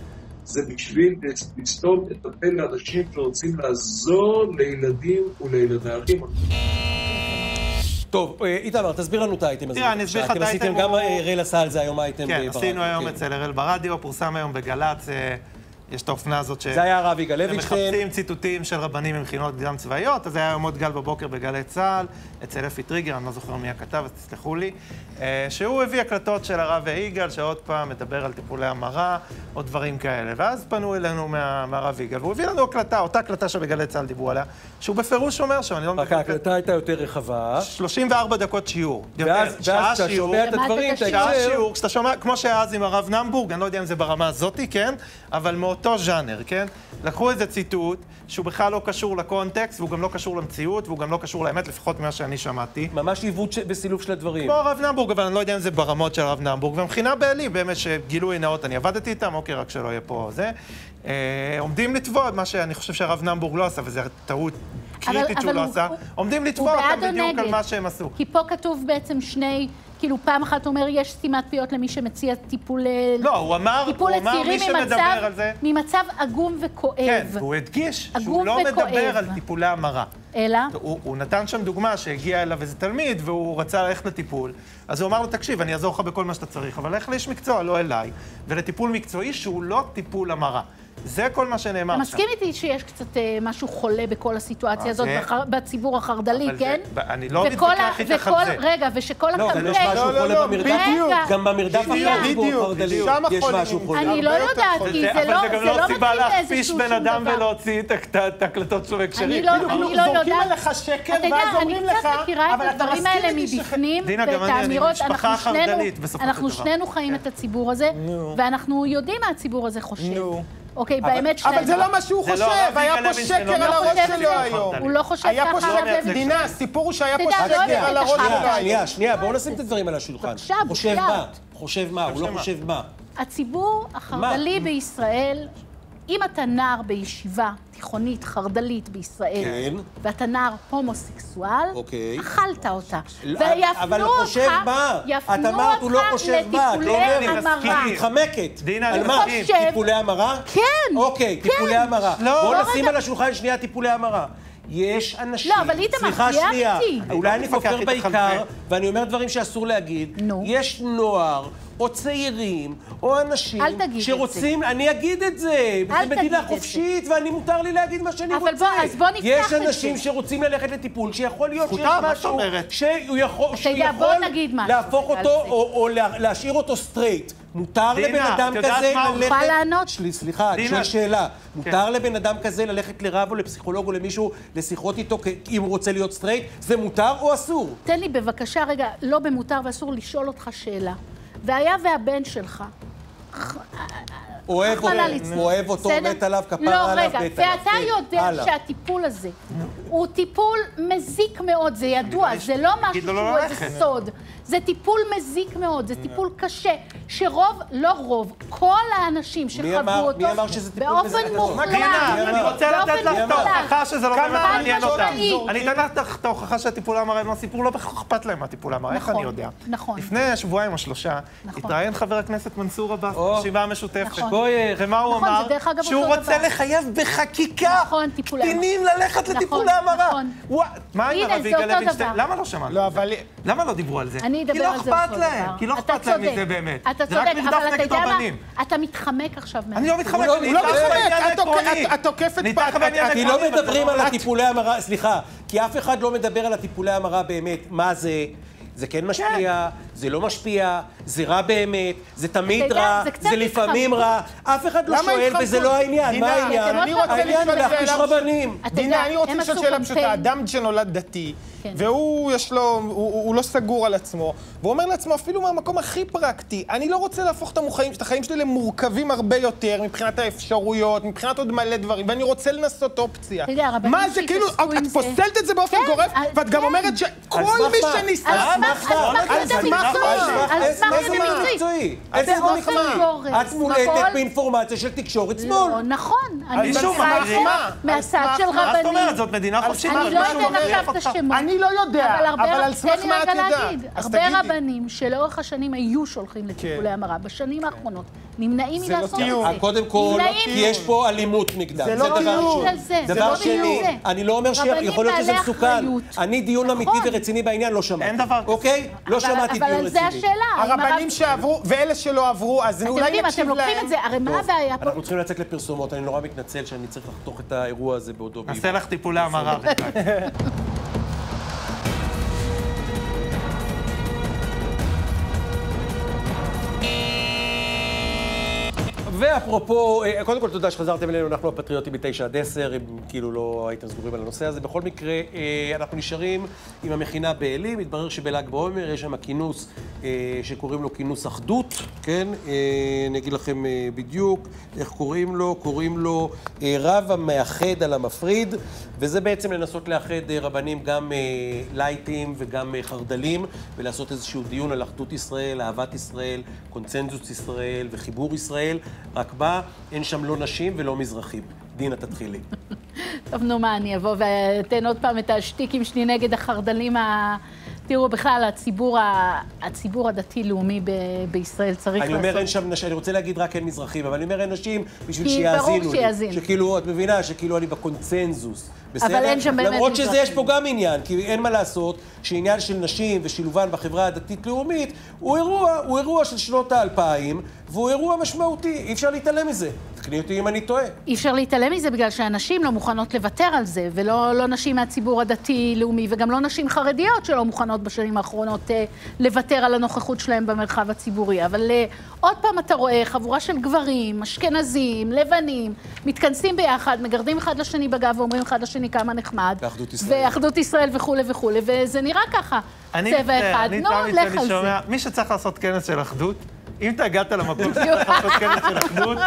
זה בשביל לסתום את הפה לאנשים שרוצים לעזור לילדים ולילדים. טוב, אה, איתמר, תסביר לנו את האייטם הזה. תראה, אני אסביר לך. את האייטם, אתם עשיתם, גם הוא- אה, אראל עשה על זה היום אייטם כן, ברדיו. עשינו היום כן. אצל אראל ברדיו, פורסם היום בגל"צ, אה, יש את האופנה הזאת ש... זה היה הרב יגאל לוינשטיין. מחפשים ציטוטים של רבנים ממכינות קדם צבאיות, אז זה היה היום עוד גל בבוקר בגלי צה"ל, אצל אפי טריגר, אני לא זוכר מי הכתב, אז תסלחו לי, אה, שהוא הביא הקלטות של הרב יגאל, שעוד פעם מדבר על טיפולי המרה, או דברים כאלה. ואז פנו אלינו מה- מהרב יגאל, והוא הביא לנו הקלטה, אותה הקלטה שבגלי צה"ל דיברו עליה, שהוא בפירוש אומר שם, אני לא רק ההקלטה הייתה יותר רחבה. 34 דקות שיעור. ואז כשאתה. שומע את הדברים, את אתה. שעה. שיעור, כשאתה שומע, כמו שהיה אז עם הרב נמבורג, אני לא יודע אם זה ברמה הזאתי, כן? אבל מאותו ז'אנר, כן? לקחו איזה ציטוט, שהוא בכלל לא קשור לקונטקסט, והוא גם לא קשור למציאות, והוא גם לא קשור לאמת, לפחות ממה שאני שמעתי. ממש עיוות ש- וסילוף של הדברים. כמו הרב נמבורג, אבל אני לא יודע אם זה ברמות של הרב נמבורג. והמכינה בעלי, באמת, שגילוי נאות, אני עבדתי איתם, אוקיי, רק שלא יהיה פה זה. אה, עומדים לתבוע את מה שאני חושב שהרב נמבורג לא עשה, וזו טעות קריטית אבל שהוא לא הוא- עשה. עומדים לתבוע אותם או בדיוק על נגד? מה שהם עשו. כי פה כתוב בעצם שני כאילו, פעם אחת הוא אומר, יש סתימת פיות למי שמציע טיפול... אה, לא, הוא אמר, טיפול הוא אמר, מי שמדבר ממצב- על זה... ממצב עגום וכואב. כן, והוא הדגיש שהוא לא וכואב. מדבר על טיפולי המרה. אלא? הוא, הוא נתן שם דוגמה שהגיע אליו איזה תלמיד והוא רצה ללכת לטיפול, אז הוא אמר לו, תקשיב, אני אעזור לך בכל מה שאתה צריך, אבל לך לאיש מקצוע, לא אליי, ולטיפול מקצועי שהוא לא טיפול המרה. זה כל מה שנאמר אתה. מסכים איתי שיש קצת אה, משהו חולה בכל הסיטואציה אה, הזאת זה- בחר- בציבור החרד"לי, זה- כן? ב- אני לא מתווכח איתך על זה. רגע, ושכל לא, אבל יש הקמפיין... משהו לא, חולה לא, במרדף. בדיוק. גם במרדף. הציבור בדיוק, החרד"לי. שם יש החולים משהו. חולה. אני לא יודעת. כי זה- זה לא אבל זה גם זה לא לא סיבה מתאים להכפיש לאיזשהו בן שום אדם דבר. ולהוציא את הק- את ההקלטות שלו בהקשרים. אני לא, לא זורקים יודעת. עליך שקר, ואז אומרים לך, אבל אתה הדברים מסכים האלה איתי ש- מבפנים, דינה, גם ואת אני, אני האמירות, ממשפחה אנחנו שנינו, חרד"לית בסופו של אנחנו דבר. שנינו חיים את הציבור הזה, נו. ואנחנו יודעים מה הציבור הזה חושב. אוקיי, אבל- באמת שנינו. אבל זה לא מה שהוא לא חושב, היה פה שקר לא על לא הראש שלו ככה. היום. הוא לא חושב היה פה ככה, שקר. דינה, הסיפור הוא שהיה פה לא שקר על הראש שלו שנייה, היום. שנייה, שנייה, בואו נשים את הדברים על השולחן. בבקשה, חושב בחייאת. מה? חושב מה? הוא לא חושב חושב מה? הציבור החרד"לי בישראל, אם אתה נער בישיבה תיכונית חרד"לית בישראל, כן. ואתה נער הומוסקסואל, אוקיי. אכלת אותה. לא, ויפנו אבל אותך, חושב מה? את יפנו אמרת, הוא לא חושב מה? את לא אומרת. את מתחמקת. דינה, על אני מה? חושב- טיפולי המרה? כן. אוקיי, כן. טיפולי המרה. לא. בואו לא, נשים רגע. על השולחן שנייה טיפולי המרה. יש אנשים... לא, אבל איתמר, סליחה שנייה. אולי לא אני מתווכח כופר בעיקר. ואני אומר דברים שאסור להגיד. נו. יש נוער... או צעירים, או אנשים אל תגיד את שרוצים, אני אגיד את זה, אל זו מדינה זה. חופשית ואני מותר לי להגיד מה שאני אבל רוצה. בוא, אז בוא נפתח יש את זה. אנשים שרוצים ללכת לטיפול, שיכול להיות שיש זכותם, מה זאת משהו, אומרת? שהוא יכול, שהוא יודע, בוא יכול נגיד משהו להפוך אותו, זה. או, או לה- להשאיר אותו סטרייט. מותר דינה, לבן אדם את יודעת כזה מה הוא- ללכת... תוכל לענות? שלי, סליחה, אני דינה. שואל שאלה. כן. מותר לבן אדם כזה ללכת לרב או לפסיכולוג או למישהו לשיחות איתו אם הוא רוצה להיות סטרייט? זה מותר או אסור? תן לי בבקשה רגע, לא במותר ואסור לשאול אותך שאלה. והיה והבן שלך, אוהב אותו. אוהב אותו? מת עליו, כפרה לא, עליו, רגע, מת עליו. ואתה כן, יודע הלאה. שהטיפול הזה הוא טיפול מזיק מאוד, זה ידוע, זה לא משהו לו שהוא לא איזה. סוד. זה טיפול מזיק מאוד, זה טיפול קשה, שרוב, לא רוב, כל האנשים שחוו אותו, מי אמר שזה טיפול מזיק? באופן מוחלט, אני? רוצה לתת לך את. ההוכחה שזה לא באמת מעניין אותם. אני אתן לך את ההוכחה שהטיפול המרה הם לא סיפור, לא בהכרח אכפת להם מהטיפול המרה, איך נכון, אני יודע? נכון. לפני שבועיים או שלושה, נכון. התראיין חבר הכנסת מנסור עבאס או. בישיבה המשותפת. בואי, ומה הוא נכון, אמר? זה דרך אגב שהוא רוצה דבר. לחייב בחקיקה נכון. קטינים ללכת נכון, לטיפולי המרה. נכון. וואו, מה עם הרב זה יגאל לוינשטיין? למה לא שמענו? לא, אבל... למה לא דיברו על זה? אני אדבר כי לא על זה אכפת אותו להם, דבר. כי לא אכפת להם. מזה באמת. אתה זה רק צודק, מרדף אבל אתה נגד יודע מה? רבנים. אתה מתחמק עכשיו מה... אני לא מתחמק, לא- אני לא מתחמק, את תוקפת את- כי לא מדברים על הטיפולי המרה, סליחה, כי אף אחד לא מדבר על הטיפולי המרה באמת. מה זה? זה כן משפיע, זה לא משפיע, זה רע באמת, זה תמיד רע, זה לפעמים. רע. אף אחד לא שואל? וזה לא העניין. מה העניין? אני רוצה העניין הוא לשאול להכפיש רבנים. דינה, אני רוצה לשאול שאלה פשוטה. אדם שנולד דתי, כן. והוא יש לו, הוא, לא סגור על עצמו, והוא אומר לעצמו, אפילו מהמקום הכי פרקטי, אני לא רוצה להפוך את החיים, את החיים שלי למורכבים הרבה יותר, מבחינת האפשרויות, מבחינת עוד מלא דברים, ואני רוצה לנסות אופציה. מה זה, כאילו, את פוסלת את זה באופן כן, גורף, אה, ואת גם כן. אומרת שכל מי מה? שניסה... על על סמך סמך מה? על סמך על ידע סמך? מקצועי, איזה סמך את מולטת נכון? באינפורמציה של תקשורת שמאל. לא, נכון. אני מישהו מכירה את ממש זה מה? מהצד של סמך מה? זאת אומרת? רבנים. זאת מדינה חופשית. אני לא אתן עכשיו את. השמות. אני לא יודע, אבל הרבה, על סמך תן לי מה את רגע יודעת? להגיד, אז הרבה תגידי. רבנים שלאורך השנים היו שולחים לטיפולי המרה, בשנים האחרונות, נמנעים לא מלעשות טיעון. את אה, זה. קודם כל, כי יש פה אלימות נגדם. זה לא זה דבר לא שני. אני לא אומר רבנים שיכול להיות שזה מסוכן. אני דיון נכון. אמיתי ורציני בעניין לא שמעתי. אין דבר כזה. אוקיי? לא שמעתי דיון אבל רציני. זה השאלה. הרבנים הרב- שעברו, ואלה שלא עברו, אז אתם אולי יודעים, נקשיב אתם לוקחים להם. את זה, הרי מה הבעיה פה? אנחנו צריכים לצאת לפרסומות, אני נורא מתנצל שאני צריך לחתוך את האירוע הזה בעודו. נעשה לך טיפולי המרה ואפרופו, אה, קודם כל תודה שחזרתם אלינו, אנחנו הפטריוטים מ-9 עד 10, אם כאילו לא הייתם סגורים על הנושא הזה. בכל מקרה, אה, אנחנו נשארים עם המכינה בעלי, מתברר שבל"ג בעומר יש שם כינוס אה, שקוראים לו כינוס אחדות, כן? אני אגיד לכם בדיוק איך קוראים לו, קוראים לו רב המאחד על המפריד, וזה בעצם לנסות לאחד רבנים גם לייטים וגם חרד"לים, ולעשות איזשהו דיון על אחדות ישראל, אהבת ישראל, קונצנזוס ישראל וחיבור ישראל, רק מה, אין שם לא נשים ולא מזרחים. דינה, תתחילי. טוב, נו מה, אני אבוא ואתן עוד פעם את השטיקים שלי נגד החרד"לים ה- תראו, בכלל, הציבור, ה- הציבור הדתי-לאומי ב- בישראל צריך אני לעשות... אומר אין שם נשים, אני רוצה להגיד רק אין מזרחים, אבל אני אומר אין נשים בשביל כי ברור שיאזינו. שיאזינו. שכאילו, את מבינה, שכאילו אני בקונצנזוס. בסדר? אין שם באמת למרות שזה, מזרחים. יש פה גם עניין, כי אין מה לעשות, שעניין של נשים ושילובן בחברה הדתית-לאומית הוא אירוע, הוא אירוע של שנות האלפיים, והוא אירוע משמעותי, אי אפשר להתעלם מזה. תקני אותי אם אני טועה. אי אפשר להתעלם מזה בגלל שהנשים לא מוכנות לוותר על זה, ולא לא נשים מהציבור הדתי-לאומי, וגם לא נשים חרדיות שלא מוכנות בשנים האחרונות אה, לוותר על הנוכחות שלהם במרחב הציבורי. אבל אה, עוד פעם אתה רואה חבורה של גברים, אשכנזים, לבנים, מתכנסים ביחד, מגרדים אחד לשני בגב ואומרים אחד לשני כמה נחמד. ואחדות ישראל. ואחדות ישראל וכולי וכולי, וזה נראה ככה. אני צבע אחד, נו, לך על זה. מי שצריך לעשות כנס של אחדות, אם אתה הגעת למקום שצריך לעשות כנס של אחדות,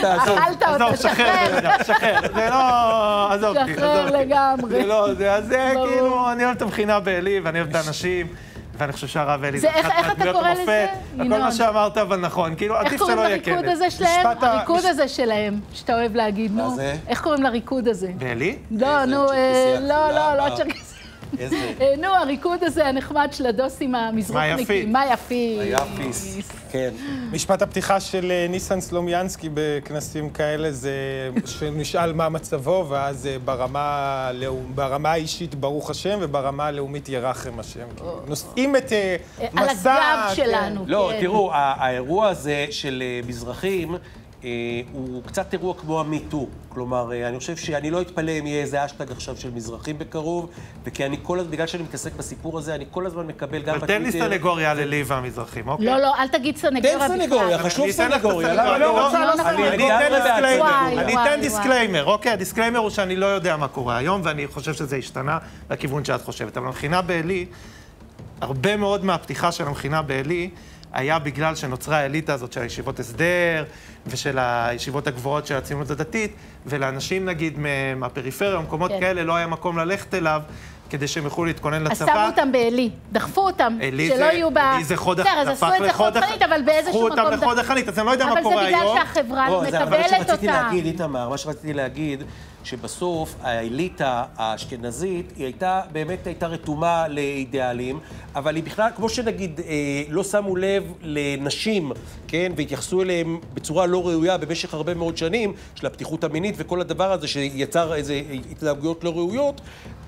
תעזוב. אכלת אותו, עזוב, שחרר, שחרר. שחרר, זה לא... עזוב אותי, שחרר עזוב אותי. לגמרי. זה לא, זה, אז זה. כאילו, אני אוהב את המכינה בעלי, ואני אוהב את האנשים, ואני חושב שהרב אלי זה איך- אחת איך מהדמויות המופת, ינון? מה שאמרת, אבל נכון, כאילו, איך עדיף קוראים שלא יהיה לריקוד כנס. הזה שלהם? משפט ה- הריקוד הזה שלהם, שאתה אוהב להגיד, מה נו. זה? איך קוראים לריקוד הזה? בעלי? לא, נו, אה, צ'רקסי לא, לא, לא מה? איזה... אה, נו, הריקוד הזה הנחמד של הדוסים המזרוחניקים. מה מה יפית? היה פיס. כן. משפט הפתיחה של אה, ניסן סלומיאנסקי בכנסים כאלה זה שנשאל מה מצבו, ואז אה, ברמה, ברמה האישית ברוך השם, וברמה הלאומית ירחם השם. נושאים את אה, על מסע... הגב כן. שלנו. לא, כן. תראו, ה- האירוע הזה של מזרחים, הוא קצת אירוע כמו המיטו. כלומר, אה, אני חושב שאני לא אתפלא אם יהיה איזה האשטג עכשיו של מזרחים בקרוב, וכי אני כל הזמן, בגלל שאני מתעסק בסיפור הזה, אני כל הזמן מקבל גם אבל תן לי בטוויטר- סנגוריה ללי והמזרחים, אוקיי? לא, לא, אל תגיד סנגוריה תן. סנגוריה, חשוב סנגוריה. למה אני לא? רוצה לא נכון. אני אתן. דיסקליימר, אוקיי? הדיסקליימר הוא שאני לא יודע מה קורה היום, ואני חושב שזה השתנה לכיוון שאת חושבת. אבל המכינה בעלי, הרבה מאוד מהפתיחה של המכינה בעלי, היה בגלל שנוצרה האליטה הזאת של הישיבות הסדר, ושל הישיבות הגבוהות של הציונות הדתית, ולאנשים, נגיד, מה- מהפריפריה, מקומות כן. כאלה, לא היה מקום ללכת אליו. כדי שהם יוכלו להתכונן אז לצבא. שמו אותם בעלי, דחפו אותם, שלא זה- יהיו ב... עלי זה חוד בסדר, אז עשו את זה חוד הח- חנית, אבל באיזשהו הפכו מקום... אותם לחוד החנית, אז אני לא יודע מה קורה אבל זה היום. בגלל שהחברה לא, זה אבל מקבלת שרציתי אותם. להגיד, איתמר, מה שרציתי להגיד, שבסוף האליטה האשכנזית, היא הייתה, באמת הייתה רתומה לאידיאלים, אבל היא בכלל, כמו שנגיד, אה, לא שמו לב לנשים, כן, והתייחסו אליהם בצורה לא ראויה במשך הרבה מאוד שנים, של הפתיחות המינית וכל הדבר הזה שיצר איזה התנהגויות לא ראויות,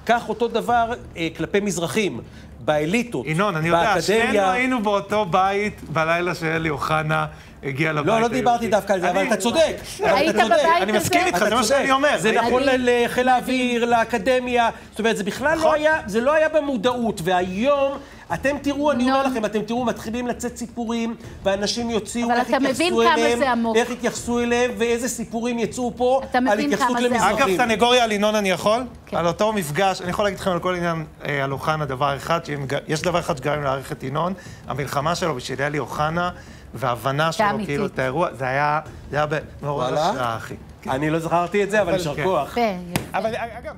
כך אותו דבר אה, כלפי מזרחים. באליטות, ינון, אני יודע, שנינו. היינו באותו בית בלילה שאלי אוחנה הגיע לבית לא, לא היהודי. דיברתי דווקא על זה, אבל אתה צודק. היית. בבית אני מסכים הזה? איתך, זה מה. שאני אומר. זה נכון לחיל האוויר, לאקדמיה, זאת אומרת, זה בכלל לא היה, זה לא היה במודעות, והיום... אתם תראו, אני אומר. לכם, אתם תראו, מתחילים לצאת סיפורים, ואנשים יוציאו, אבל איך אתה מבין יתייחסו כמה אליהם, זה עמוק. איך יתייחסו אליהם, ואיזה סיפורים יצאו פה אתה על מבין התייחסות. למזרחים. אגב, סנגוריה על ינון אני יכול? כן. על אותו מפגש, אני יכול להגיד לכם על כל עניין אה, על אוחנה דבר אחד, שאם ג- יש דבר אחד שגם אם להעריך את ינון, המלחמה שלו בשביל אלי אוחנה, וההבנה שלו. כאילו, את האירוע, זה היה, זה היה מעורר? השראה, אחי. אני לא זכרתי את זה, אבל יישר כן. כוח. אבל אגב...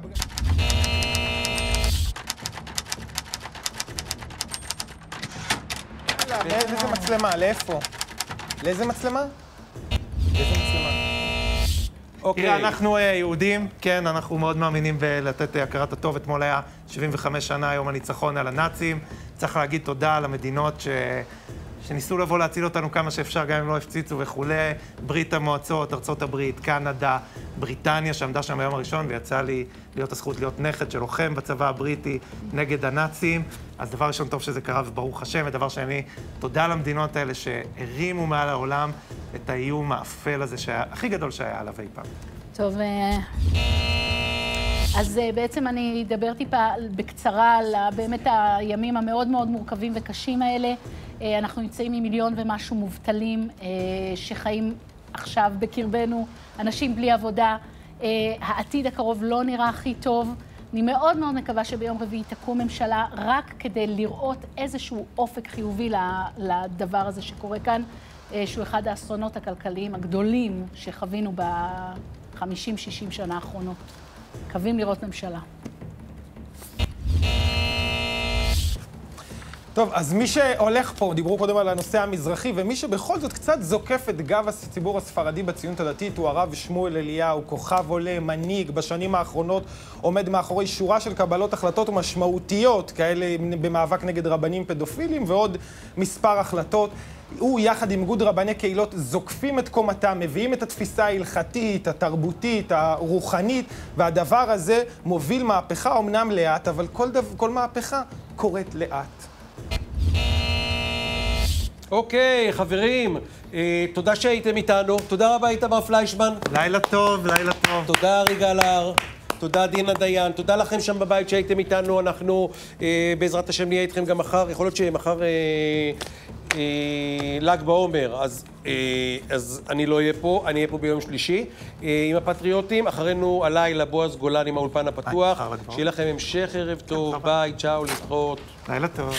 לאיזה מצלמה? לאיפה? לאיזה מצלמה? לאיזה מצלמה? אוקיי. תראה, אנחנו אה, יהודים, כן, אנחנו מאוד מאמינים בלתת אה, הכרת הטוב. אתמול היה 75 שנה יום הניצחון על הנאצים. צריך להגיד תודה למדינות ש... שניסו לבוא להציל אותנו כמה שאפשר, גם אם לא הפציצו וכולי. ברית המועצות, ארצות הברית, קנדה, בריטניה, שעמדה שם ביום הראשון, ויצא לי להיות הזכות להיות נכד של לוחם בצבא הבריטי נגד הנאצים. אז דבר ראשון, טוב שזה קרה, וברוך השם. ודבר שני, תודה למדינות האלה שהרימו מעל העולם את האיום האפל הזה, שהיה, הכי גדול שהיה עליו אי פעם. טוב, אה, אז אה, בעצם אני אדבר טיפה בקצרה על באמת הימים המאוד מאוד מורכבים וקשים האלה. אה, אנחנו נמצאים עם מיליון ומשהו מובטלים אה, שחיים עכשיו בקרבנו, אנשים בלי עבודה. אה, העתיד הקרוב לא נראה הכי טוב. אני מאוד מאוד מקווה שביום רביעי תקום ממשלה רק כדי לראות איזשהו אופק חיובי לדבר הזה שקורה כאן, שהוא אחד האסונות הכלכליים הגדולים שחווינו ב-50-60 שנה האחרונות. מקווים לראות ממשלה. טוב, אז מי שהולך פה, דיברו קודם על הנושא המזרחי, ומי שבכל זאת קצת זוקף את גב הציבור הספרדי בציונות הדתית הוא הרב שמואל אליהו, כוכב עולה, מנהיג, בשנים האחרונות עומד מאחורי שורה של קבלות החלטות משמעותיות, כאלה במאבק נגד רבנים פדופילים ועוד מספר החלטות. הוא יחד עם איגוד רבני קהילות זוקפים את קומתם, מביאים את התפיסה ההלכתית, התרבותית, הרוחנית, והדבר הזה מוביל מהפכה אמנם לאט, אבל כל, דו, כל מהפכה קורית לאט. אוקיי, חברים, אה, תודה שהייתם איתנו. תודה רבה, איתמר פליישמן. לילה טוב, לילה טוב. תודה, ארי גלהר. תודה, דינה דיין. תודה לכם שם בבית שהייתם איתנו. אנחנו, אה, בעזרת השם, נהיה איתכם גם מחר. יכול להיות שמחר... אה, אה, ל"ג בעומר, אז, אה, אז אני לא אהיה פה, אני אהיה פה ביום שלישי אה, עם הפטריוטים. אחרינו הלילה בועז גולן עם האולפן הפתוח. שיהיה לכם המשך ערב טוב, ביי, צ'או, להתראות. לילה טוב.